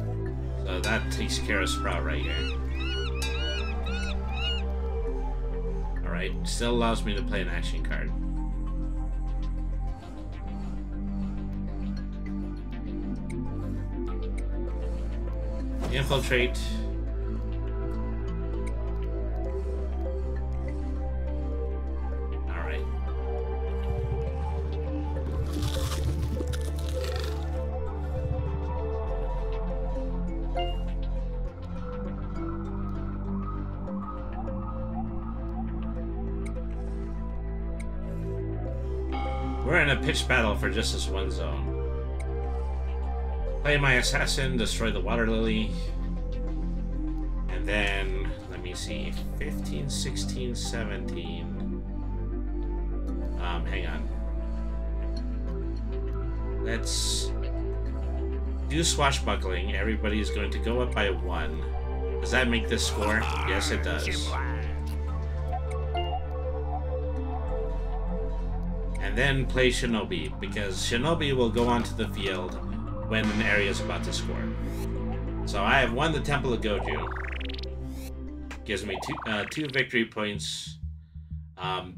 So that takes care of Sprout right here. Alright, still allows me to play an action card. Infiltrate. Pitched battle for just this one zone. Play my assassin, destroy the water lily. And then, let me see, 15, 16, 17. Um, hang on. Let's do swashbuckling. Everybody's going to go up by one. Does that make this score? Yes, it does. And then play Shinobi, because Shinobi will go onto the field when an area is about to score. So I have won the Temple of Goju. Gives me two, uh, two victory points. Um,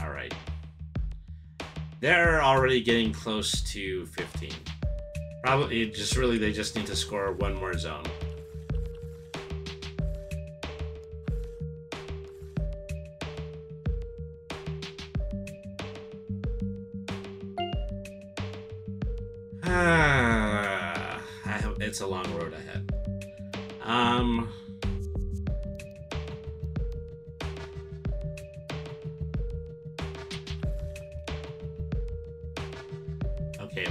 Alright. They're already getting close to 15. Probably just really they just need to score one more zone. Ah, have, it's a long road ahead. Um. Okay,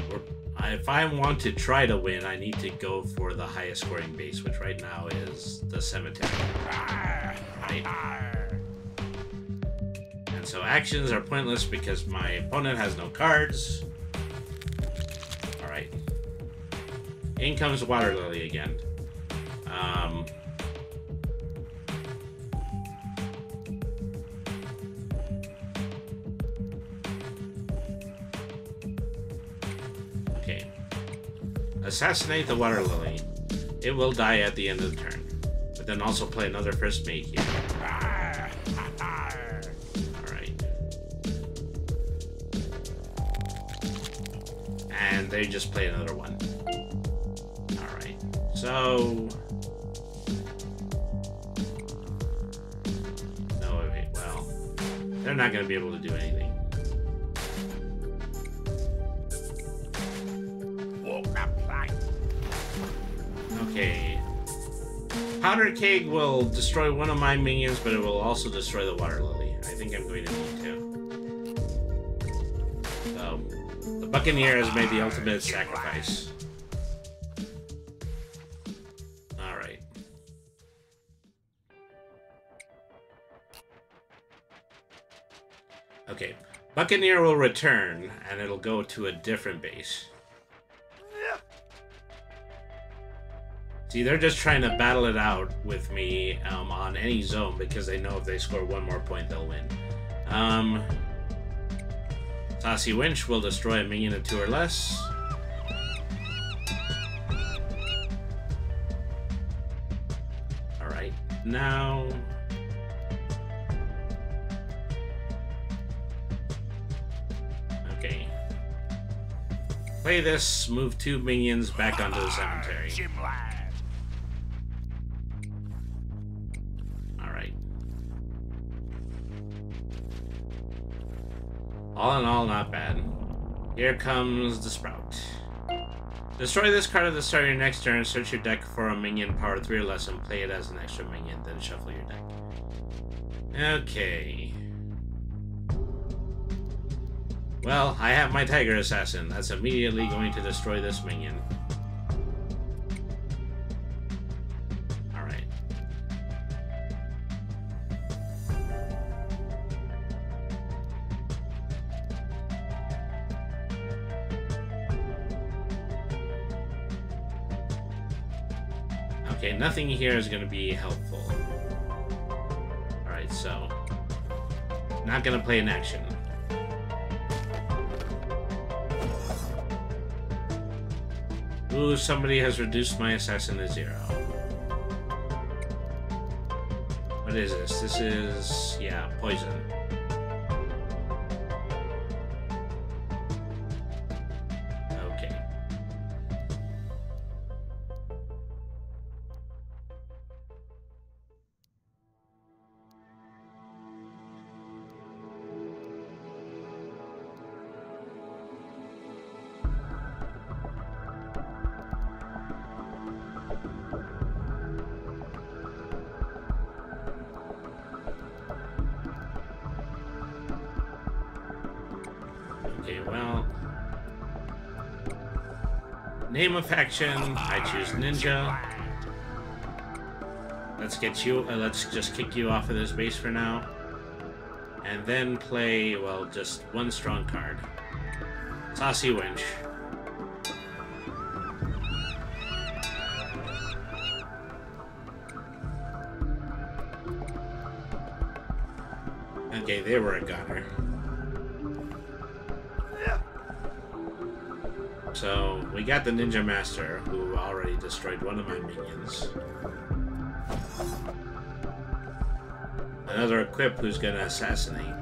if I want to try to win, I need to go for the highest scoring base, which right now is the cemetery. Right. And so actions are pointless because my opponent has no cards. In comes Water Lily again. Um, okay. Assassinate the Water Lily. It will die at the end of the turn. But then also play another first mate here. Alright. And they just play another one. So. No, wait, well. They're not going to be able to do anything. Okay. Powder Keg will destroy one of my minions, but it will also destroy the Water Lily. I think I'm going to need to. So, the Buccaneer has made the ultimate sacrifice. Buccaneer will return, and it'll go to a different base. See, they're just trying to battle it out with me um, on any zone because they know if they score one more point, they'll win. Um, Saucy Wench will destroy a minion of two or less. Alright, now... Play this, move two minions back onto the cemetery. Alright. All in all, not bad. Here comes the Sprout. Destroy this card at the start of your next turn, search your deck for a minion power 3 or less and play it as an extra minion, then shuffle your deck. Okay. Well, I have my Tiger Assassin. That's immediately going to destroy this minion. Alright. Okay, nothing here is going to be helpful. Alright, so... Not going to play an action. Ooh, somebody has reduced my assassin to zero. What is this? This is... yeah, poison. A faction. I choose Ninja. Let's get you. Uh, let's just kick you off of this base for now, and then play. Well, just one strong card. Saucy Wench. Okay, they were a gunner. So, we got the Ninja Master, who already destroyed one of my minions. Another Equip who's gonna assassinate.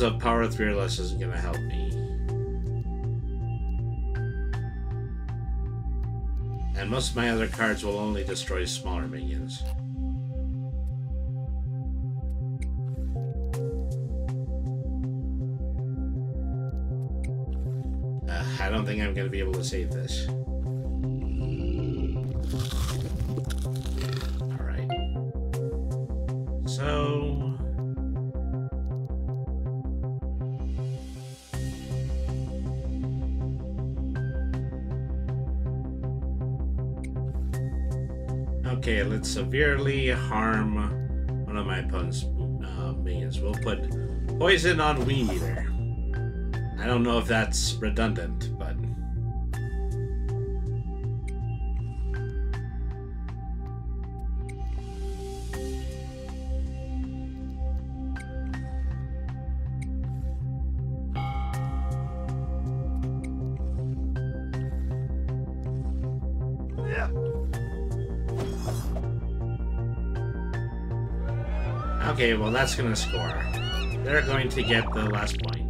Minions of power three or less isn't gonna help me. And most of my other cards will only destroy smaller minions. Uh, I don't think I'm gonna be able to save this. Severely harm one of my opponent's uh, minions. We'll put poison on Weed. I don't know if that's redundant, well, that's gonna score. They're going to get the last point.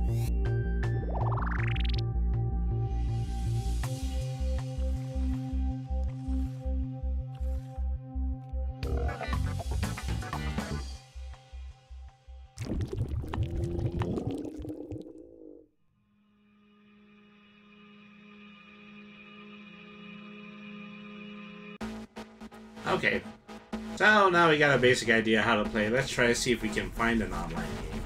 Okay. So now we got a basic idea how to play. Let's try to see if we can find an online game.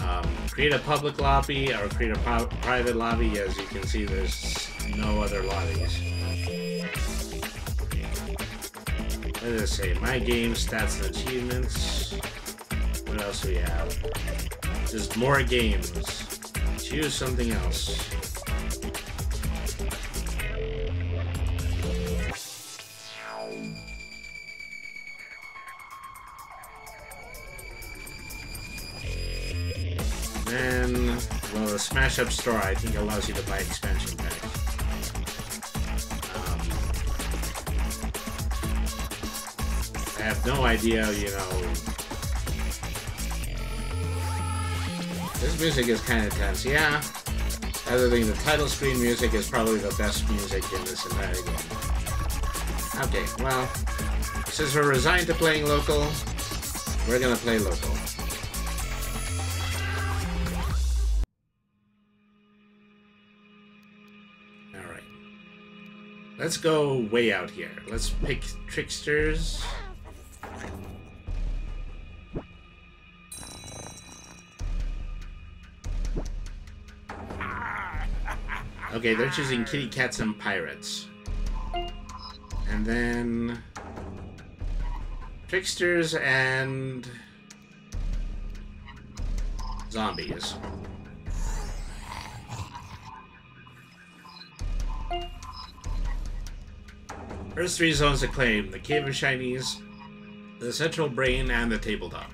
Um, create a public lobby or create a private lobby. As you can see, there's no other lobbies. What does it say? My game, stats and achievements. What else do we have? Just more games. Choose something else. Well, the Smash Up store I think allows you to buy expansion packs. Um, I have no idea, you know. This music is kind of tense, yeah. Other than the title screen music is probably the best music in this entire game. Okay, well, Since we're resigned to playing local, we're gonna play local. Let's go way out here. Let's pick tricksters. Okay, they're choosing kitty cats and pirates. And then tricksters and zombies. There's three zones to claim the Cave of Shinies, the Central Brain, and the Tabletop.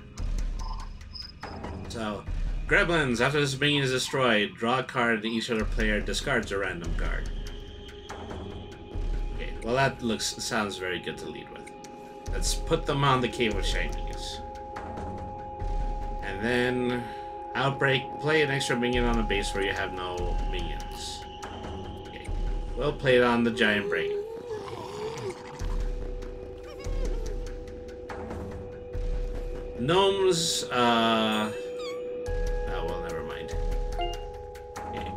So, Gremlins, after this minion is destroyed, draw a card and each other player discards a random card. Okay, well that looks sounds very good to lead with. Let's put them on the Cave of Shinies. And then Outbreak, play an extra minion on a base where you have no minions. Okay. We'll play it on the Giant Brain. Gnomes, uh... Oh, well, never mind. Okay.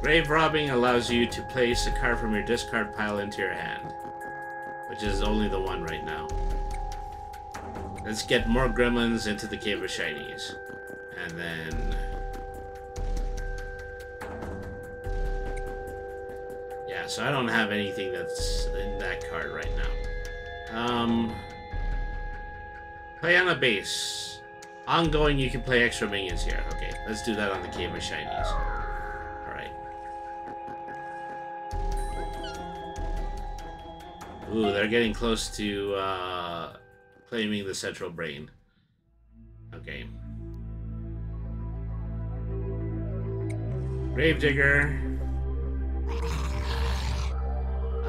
Grave robbing allows you to place a card from your discard pile into your hand. Which is only the one right now. Let's get more gremlins into the Cave of Shinies. And then... so I don't have anything that's in that card right now. Um... Play on a base. Ongoing, you can play extra minions here. Okay, let's do that on the Cave of Shinies. Alright. Ooh, they're getting close to, uh, claiming the central brain. Okay. Gravedigger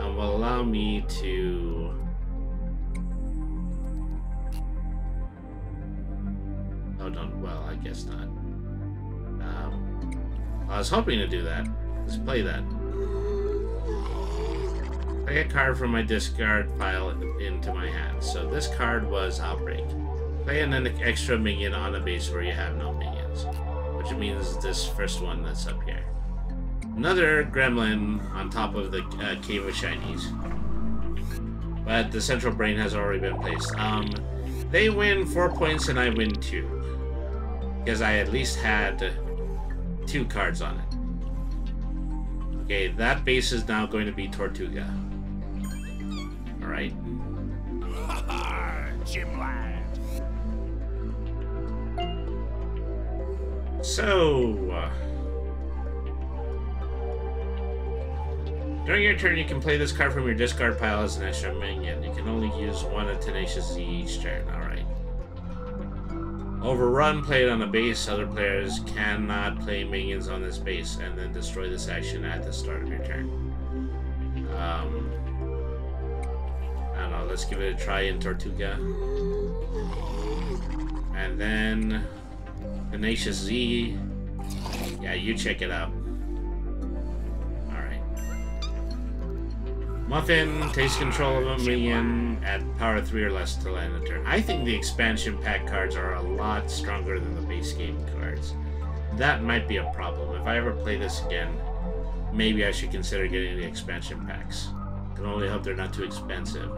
um, will allow me to Oh, don't. Well, I guess not. Um, I was hoping to do that. Let's play that. Play a card from my discard pile into my hand. So this card was Outbreak. Play an extra minion on a base where you have no minions. Which means this first one that's up here. Another gremlin on top of the uh, Cave of Shinies. But the central brain has already been placed. Um, they win four points and I win two. Because I at least had two cards on it. Okay, that base is now going to be Tortuga. Alright. Gymland. So... Uh, during your turn, you can play this card from your discard pile as an extra minion. You can only use one of Tenacious Z each turn. Alright. Overrun played on a base. Other players cannot play minions on this base and then destroy this action at the start of your turn. Um, I don't know. Let's give it a try in Tortuga. And then Tenacious Z. Yeah, you check it out. Muffin takes control of minion at power 3 or less to land a turn. I think the expansion pack cards are a lot stronger than the base game cards. That might be a problem. If I ever play this again, maybe I should consider getting the expansion packs. Can only hope they're not too expensive.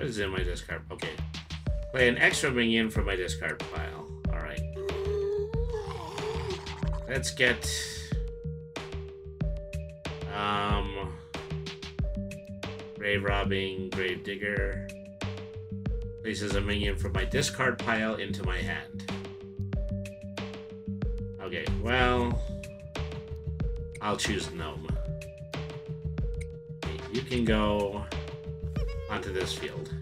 What is in my discard? Okay. Play an extra minion from my discard pile. Alright. Let's get... Um... Grave Robbing, Grave Digger. Places a minion from my discard pile into my hand. Okay, well... I'll choose Gnome. Okay, you can go onto this field.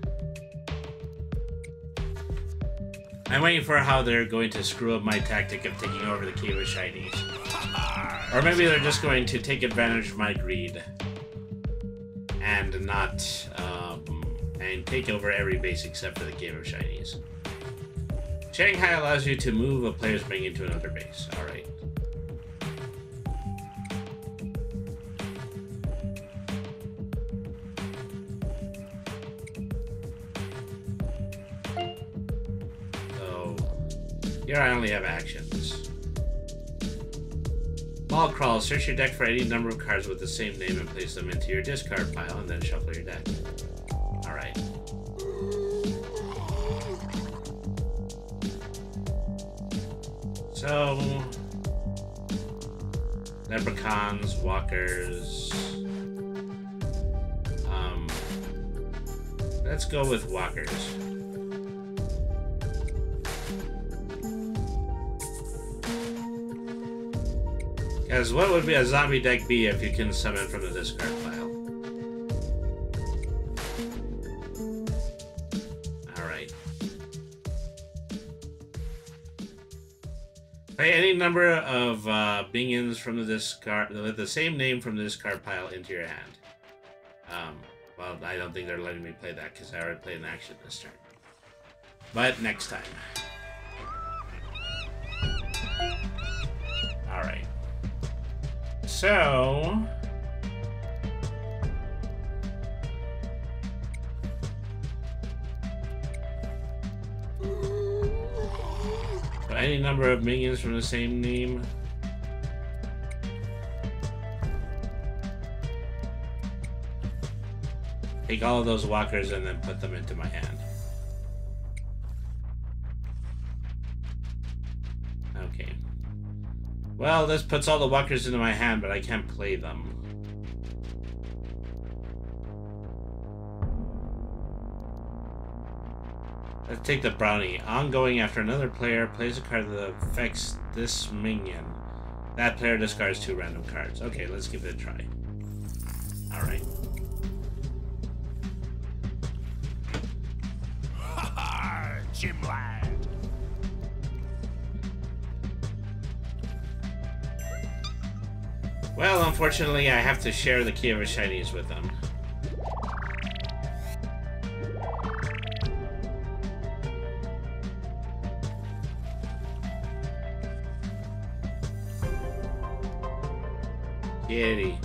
I'm waiting for how they're going to screw up my tactic of taking over the Cave of Shinies. Or maybe they're just going to take advantage of my greed. and not um, and take over every base except for the Cave of Shinies. Shanghai allows you to move a player's minion into another base. All here I only have actions. Mall Crawl. Search your deck for any number of cards with the same name and place them into your discard pile, and then shuffle your deck. All right. So, leprechauns, walkers. Um, let's go with walkers. Because what would be a zombie deck be if you can summon from the discard pile? Alright. Play any number of uh, minions from the discard with the same name from the discard pile into your hand. Um, well, I don't think they're letting me play that because I already played an action this turn. But next time. So... Any number of minions from the same name. Take all of those walkers and then put them into my hand. Well, this puts all the walkers into my hand, but I can't play them. Let's take the brownie. Ongoing after another player plays a card that affects this minion. That player discards two random cards. Okay, let's give it a try. Alright. Unfortunately, I have to share the key of shinies with them. Kitty.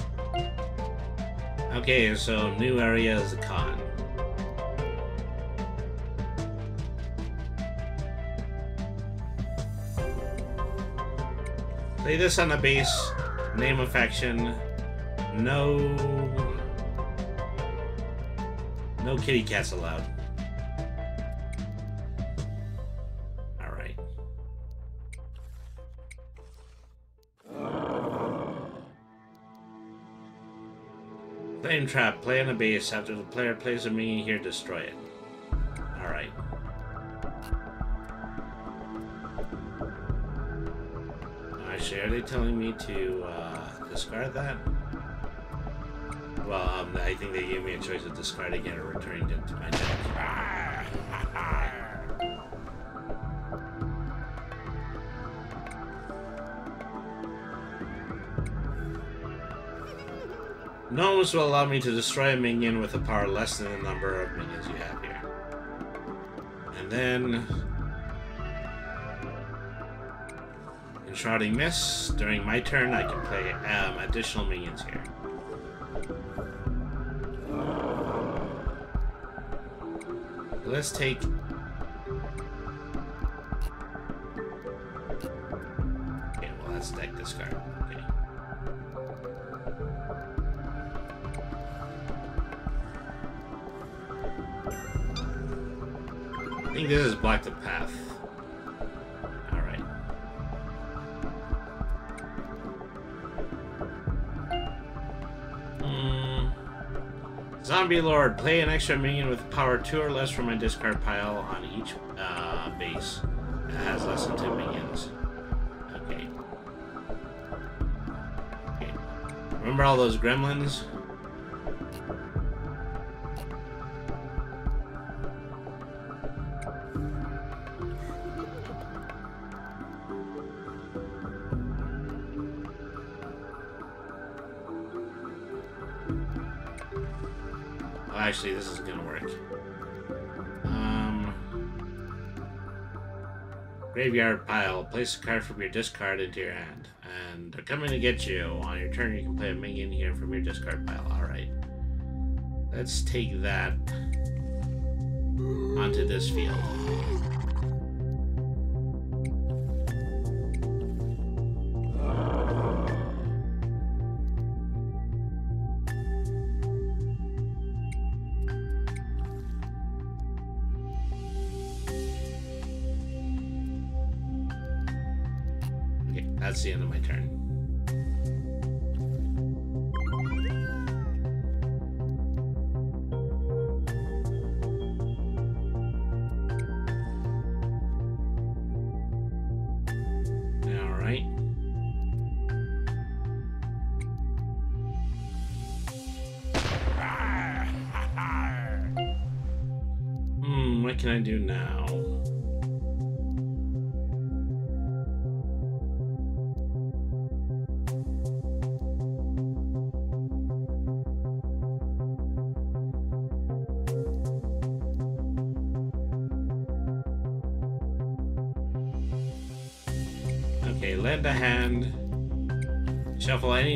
Okay, so new area is a con. Play this on the base. Name of faction. No. No kitty cats allowed. Alright. Flame trap. Play on the base. After the player plays a minion here, destroy it. Are they telling me to uh, discard that? Well, um, I think they gave me a choice of discard again or returning it to my deck. Gnomes will allow me to destroy a minion with a power less than the number of minions you have here. And then... Enshrouding Mist. During my turn, I can play um, additional minions here. Let's take... Okay, well, let's deck this card. I think this is Block the Path. Zombie Lord. Play an extra minion with power 2 or less from my discard pile on each uh, base that has less than 2 minions. Okay. Okay. Remember all those gremlins? Graveyard pile. Place a card from your discard into your hand, and they're coming to get you. On your turn, you can play a minion here from your discard pile. All right. Let's take that onto this field.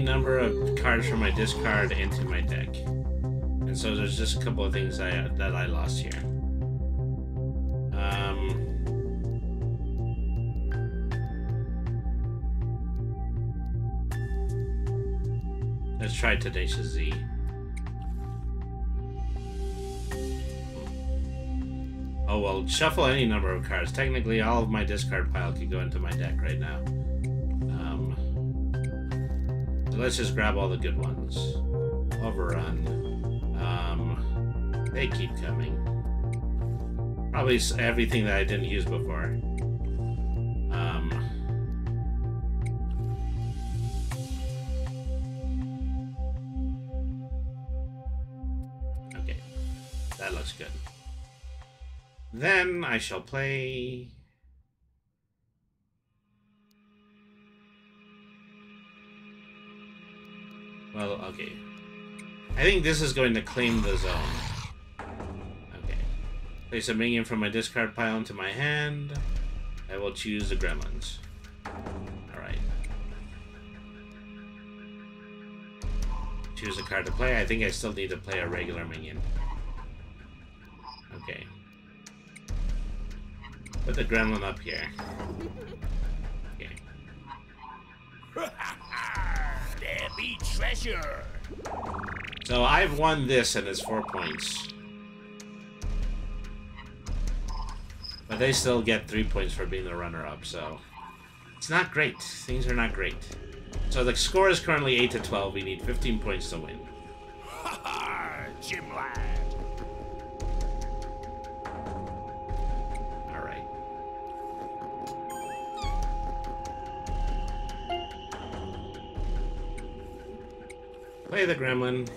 Number of cards from my discard into my deck. And so there's just a couple of things I, that I lost here. Um, let's try Tenacious Z. Oh well, shuffle any number of cards. Technically, all of my discard pile could go into my deck right now. Let's just grab all the good ones. Overrun. Um, they keep coming. Probably everything that I didn't use before. Um, okay, that looks good. Then I shall play. Well, okay. I think this is going to claim the zone. Okay. Place a minion from my discard pile into my hand. I will choose the gremlins. Alright. Choose a card to play. I think I still need to play a regular minion. Okay. Put the gremlin up here. Okay. There be treasure. So I've won this and it's four points. But they still get three points for being the runner-up, so it's not great. Things are not great. So the score is currently 8 to 12. We need 15 points to win. Ha ha! Jim lad. Play the gremlin.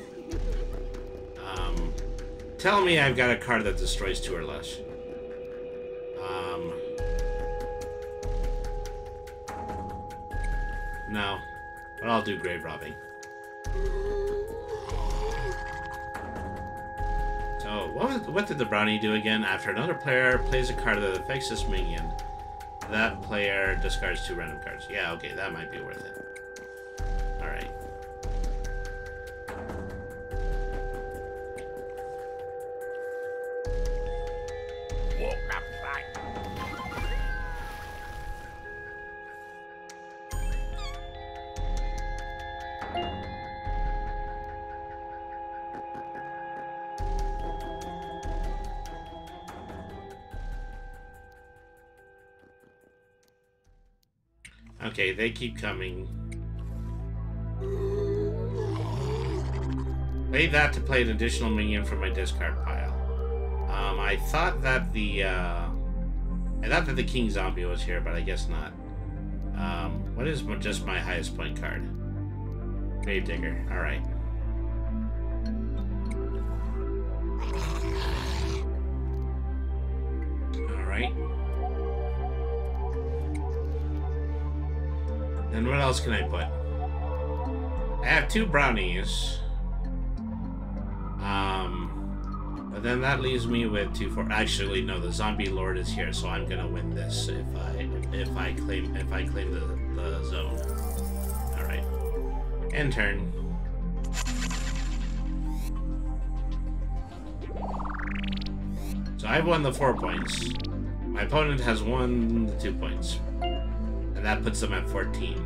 Um, tell me I've got a card that destroys two or less. Um, no, but I'll do grave robbing. So, what, what did the brownie do again? After another player plays a card that affects this minion, that player discards two random cards. Yeah, okay, that might be worth it. They keep coming. Play that to play an additional minion from my discard pile. Um, I thought that the uh, I thought that the king zombie was here, but I guess not. Um, what is just my highest point card? Gravedigger. Alright. All right. And what else can I put? I have two brownies. Um, But then that leaves me with two four. Actually, no, the zombie lord is here, so I'm gonna win this if I if I claim if I claim the the zone. All right, end turn. So I've won the four points. My opponent has won the two points, and that puts them at fourteen.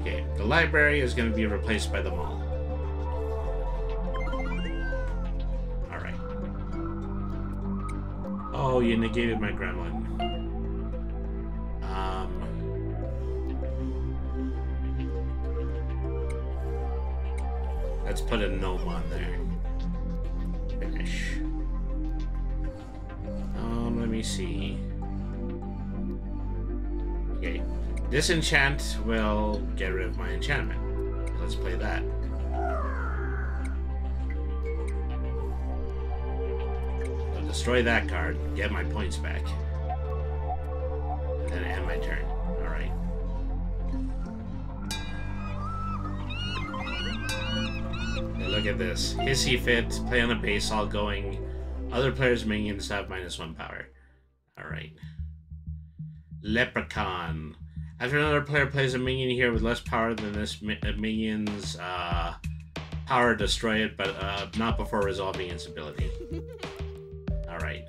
Okay, the library is going to be replaced by the mall. Alright. Oh, you negated my gremlin. Um. Let's put a gnome on there. Me see. Okay. Disenchant will get rid of my enchantment. Let's play that. Destroy that card, get my points back. And then end my turn. Alright. Look at this. Hissy Fit, play on a base, all going. Other players' minions have minus one power. Alright. Leprechaun. After another player plays a minion here with less power than this mi- uh, minion's uh, power, destroy it, but uh, not before resolving its ability. Alright.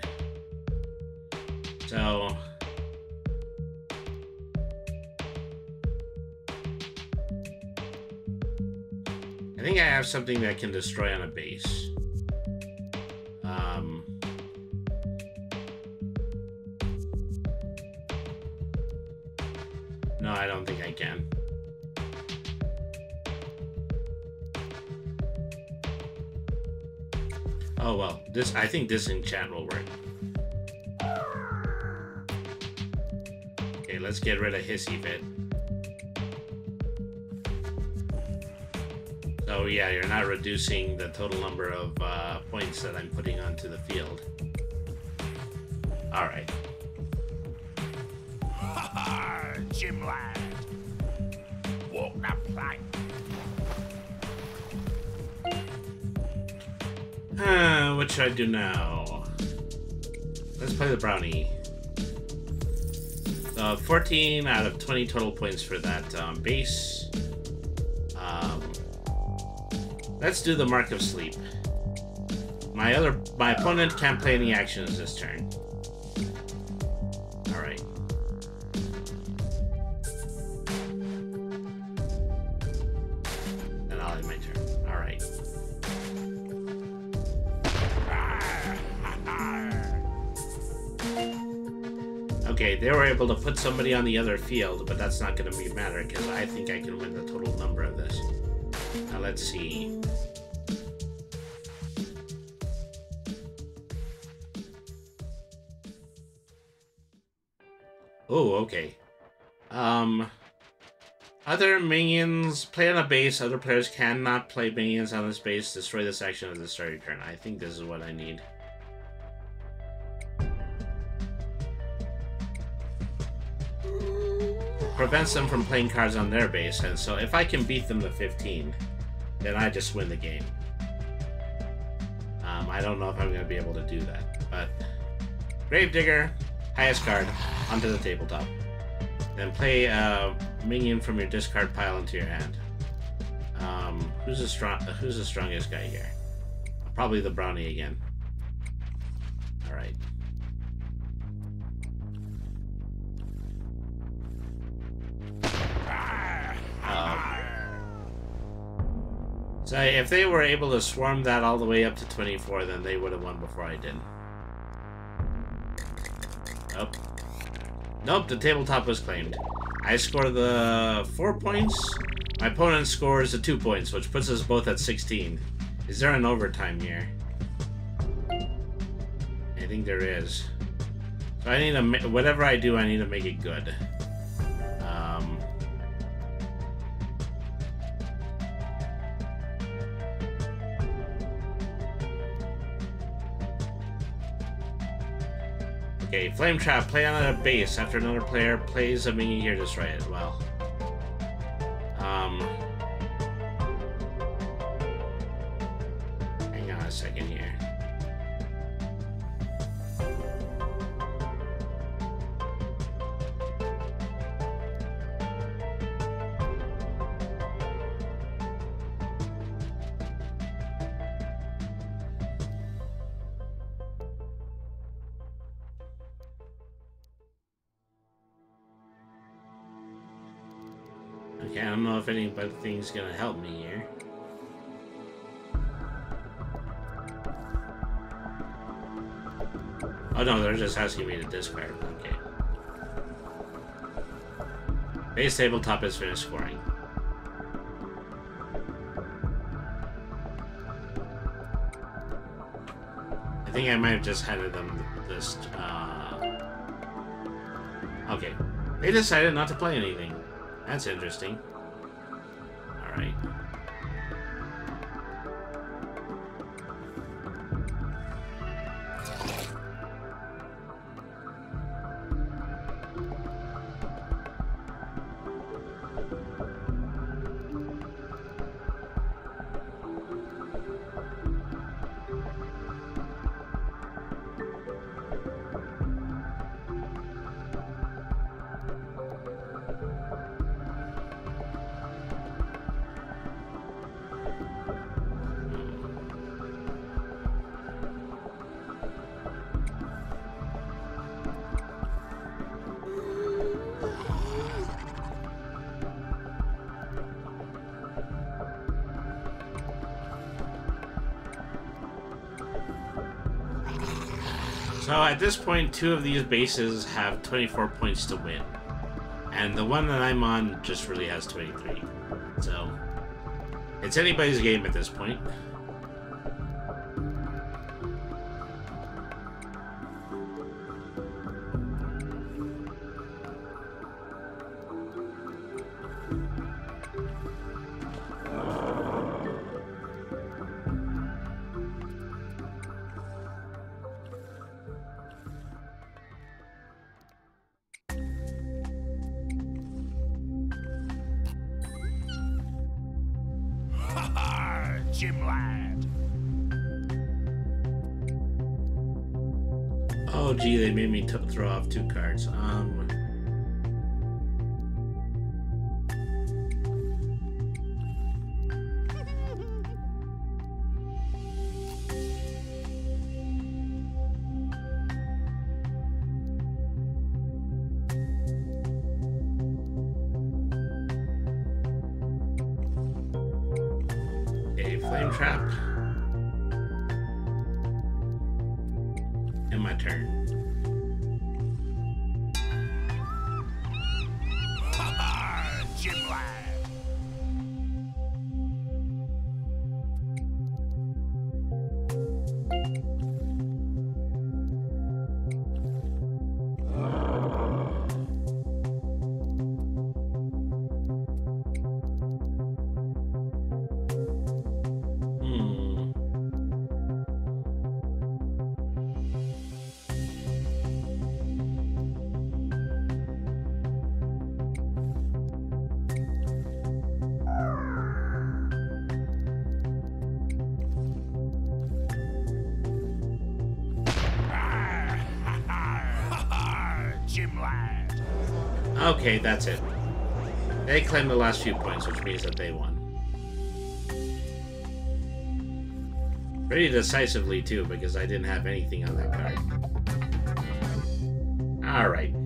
So. I think I have something that can destroy on a base. No, I don't think I can. Oh well, this I think disenchant will work. Okay, let's get rid of hissy fit. So yeah, you're not reducing the total number of uh, points that I'm putting onto the field. All right. Ha ha! Jim lad. Walk the plank. Uh, what should I do now? Let's play the brownie. Uh, 14 out of 20 total points for that um, base. Um, let's do the Mark of Sleep. My other, my opponent can't play any actions this turn. They were able to put somebody on the other field, but that's not going to be matter because I think I can win the total number of this. Now let's see. Oh, okay. Um, other minions play on a base. Other players cannot play minions on this base. Destroy this action at the start of your turn. I think this is what I need. Prevents them from playing cards on their base, and so if I can beat them to 15, then I just win the game. Um, I don't know if I'm going to be able to do that, but Gravedigger, highest card, onto the tabletop. Then play a minion from your discard pile into your hand. Um, who's the strong? Who's the strongest guy here? Probably the brownie again. All right. So if they were able to swarm that all the way up to 24, then they would have won before I did. Nope. Nope, the tabletop was claimed. I score the four points. My opponent scores the two points, which puts us both at 16. Is there an overtime here? I think there is. So I need to, whatever I do, I need to make it good. Okay, Flame Trap, play on a base. After another player plays a minion here, destroy it. Well. Don't know gonna help me here. Oh no, they're just asking me to discard. Okay. Base tabletop is finished scoring. I think I might have just handed them this, uh... Okay. They decided not to play anything. That's interesting. So at this point, two of these bases have 24 points to win. And the one that I'm on just really has 23. So it's anybody's game at this point. Okay, that's it. They claimed the last few points, which means that they won. Pretty decisively, too, because I didn't have anything on that card. Alright.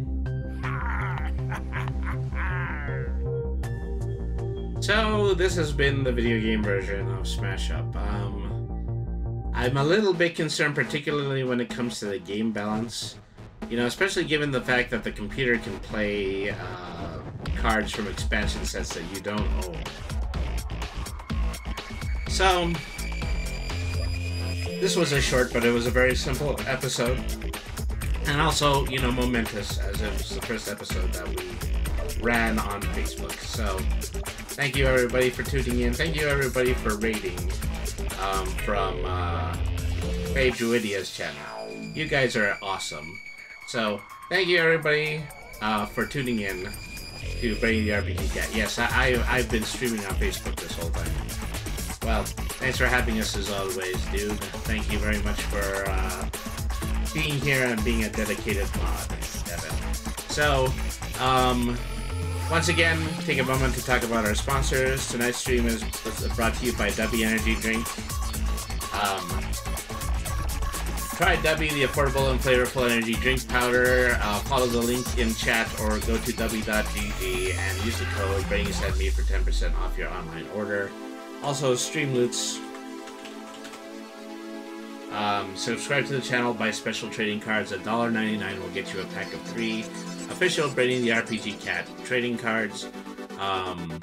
So, this has been the video game version of Smash Up. Um, I'm a little bit concerned, particularly when it comes to the game balance. You know, especially given the fact that the computer can play uh, cards from expansion sets that you don't own. So, this was a short, but it was a very simple episode. And also, you know, momentous, as it was the first episode that we ran on Facebook. So, thank you everybody for tuning in. Thank you everybody for rating um, from uh, Druidia's channel. You guys are awesome. So, thank you everybody uh, for tuning in. to Brainy the RPG Cat. Yes, I, I, I've been streaming on Facebook this whole time. Well, thanks for having us as always, dude. Thank you very much for uh, being here and being a dedicated mod. So, um, once again, take a moment to talk about our sponsors. Tonight's stream is brought to you by W Energy Drink. Um, try W, the affordable and flavorful energy drink powder. Uh, follow the link in chat or go to w.gg and use the code BrainySetMe for 10% off your online order. Also, Streamloots. Um, subscribe to the channel, buy special trading cards. $1.99 will get you a pack of three official Brainy the RPG Cat trading cards. Um,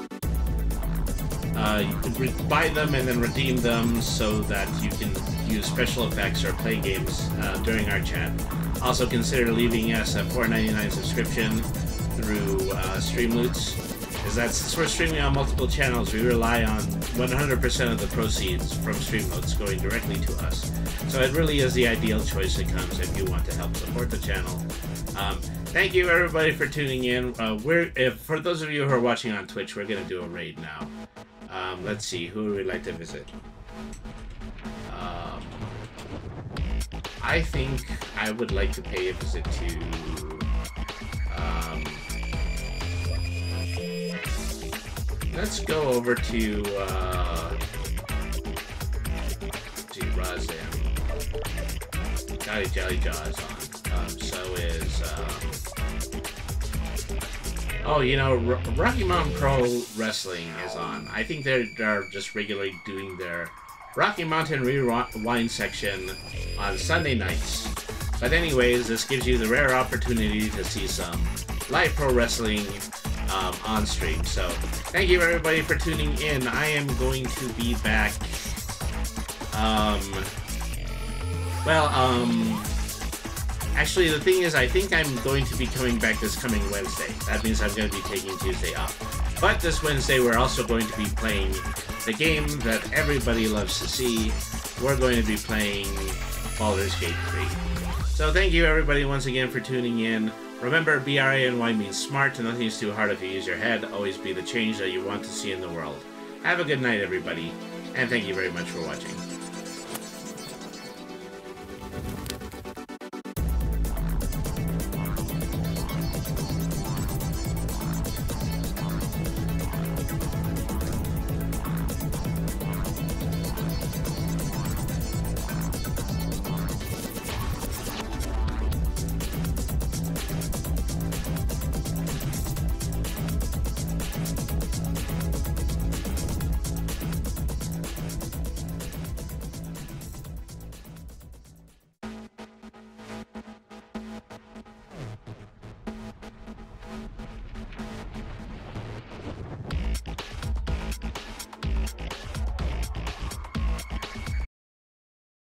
uh, you can buy them and then redeem them so that you can use special effects or play games uh, during our chat. Also, consider leaving us a $4.99 subscription through uh, Streamloots, because that's since we're streaming on multiple channels, we rely on 100% of the proceeds from Streamloots going directly to us. So it really is the ideal choice that comes if you want to help support the channel. Um, thank you everybody for tuning in. Uh, we're if for those of you who are watching on Twitch, we're gonna do a raid now. Um, let's see, who we'd we like to visit? Um, I think I would like to pay a visit to. Um, let's go over to. Uh, to Razam. Jolly Jolly Jaw is on. Um, so is. Um, Oh, you know, R- Rocky Mountain Pro Wrestling is on. I think they're, they're just regularly doing their Rocky Mountain Rewind section on Sunday nights. But anyways, this gives you the rare opportunity to see some live pro wrestling um, on stream. So thank you everybody for tuning in. I am going to be back. Um, well, um, Actually, the thing is, I think I'm going to be coming back this coming Wednesday. That means I'm going to be taking Tuesday off. But this Wednesday, we're also going to be playing the game that everybody loves to see. We're going to be playing Baldur's Gate 3. So thank you everybody once again for tuning in. Remember, B-R-A-N-Y means smart, and nothing is too hard if you use your head. Always be the change that you want to see in the world. Have a good night, everybody, and thank you very much for watching.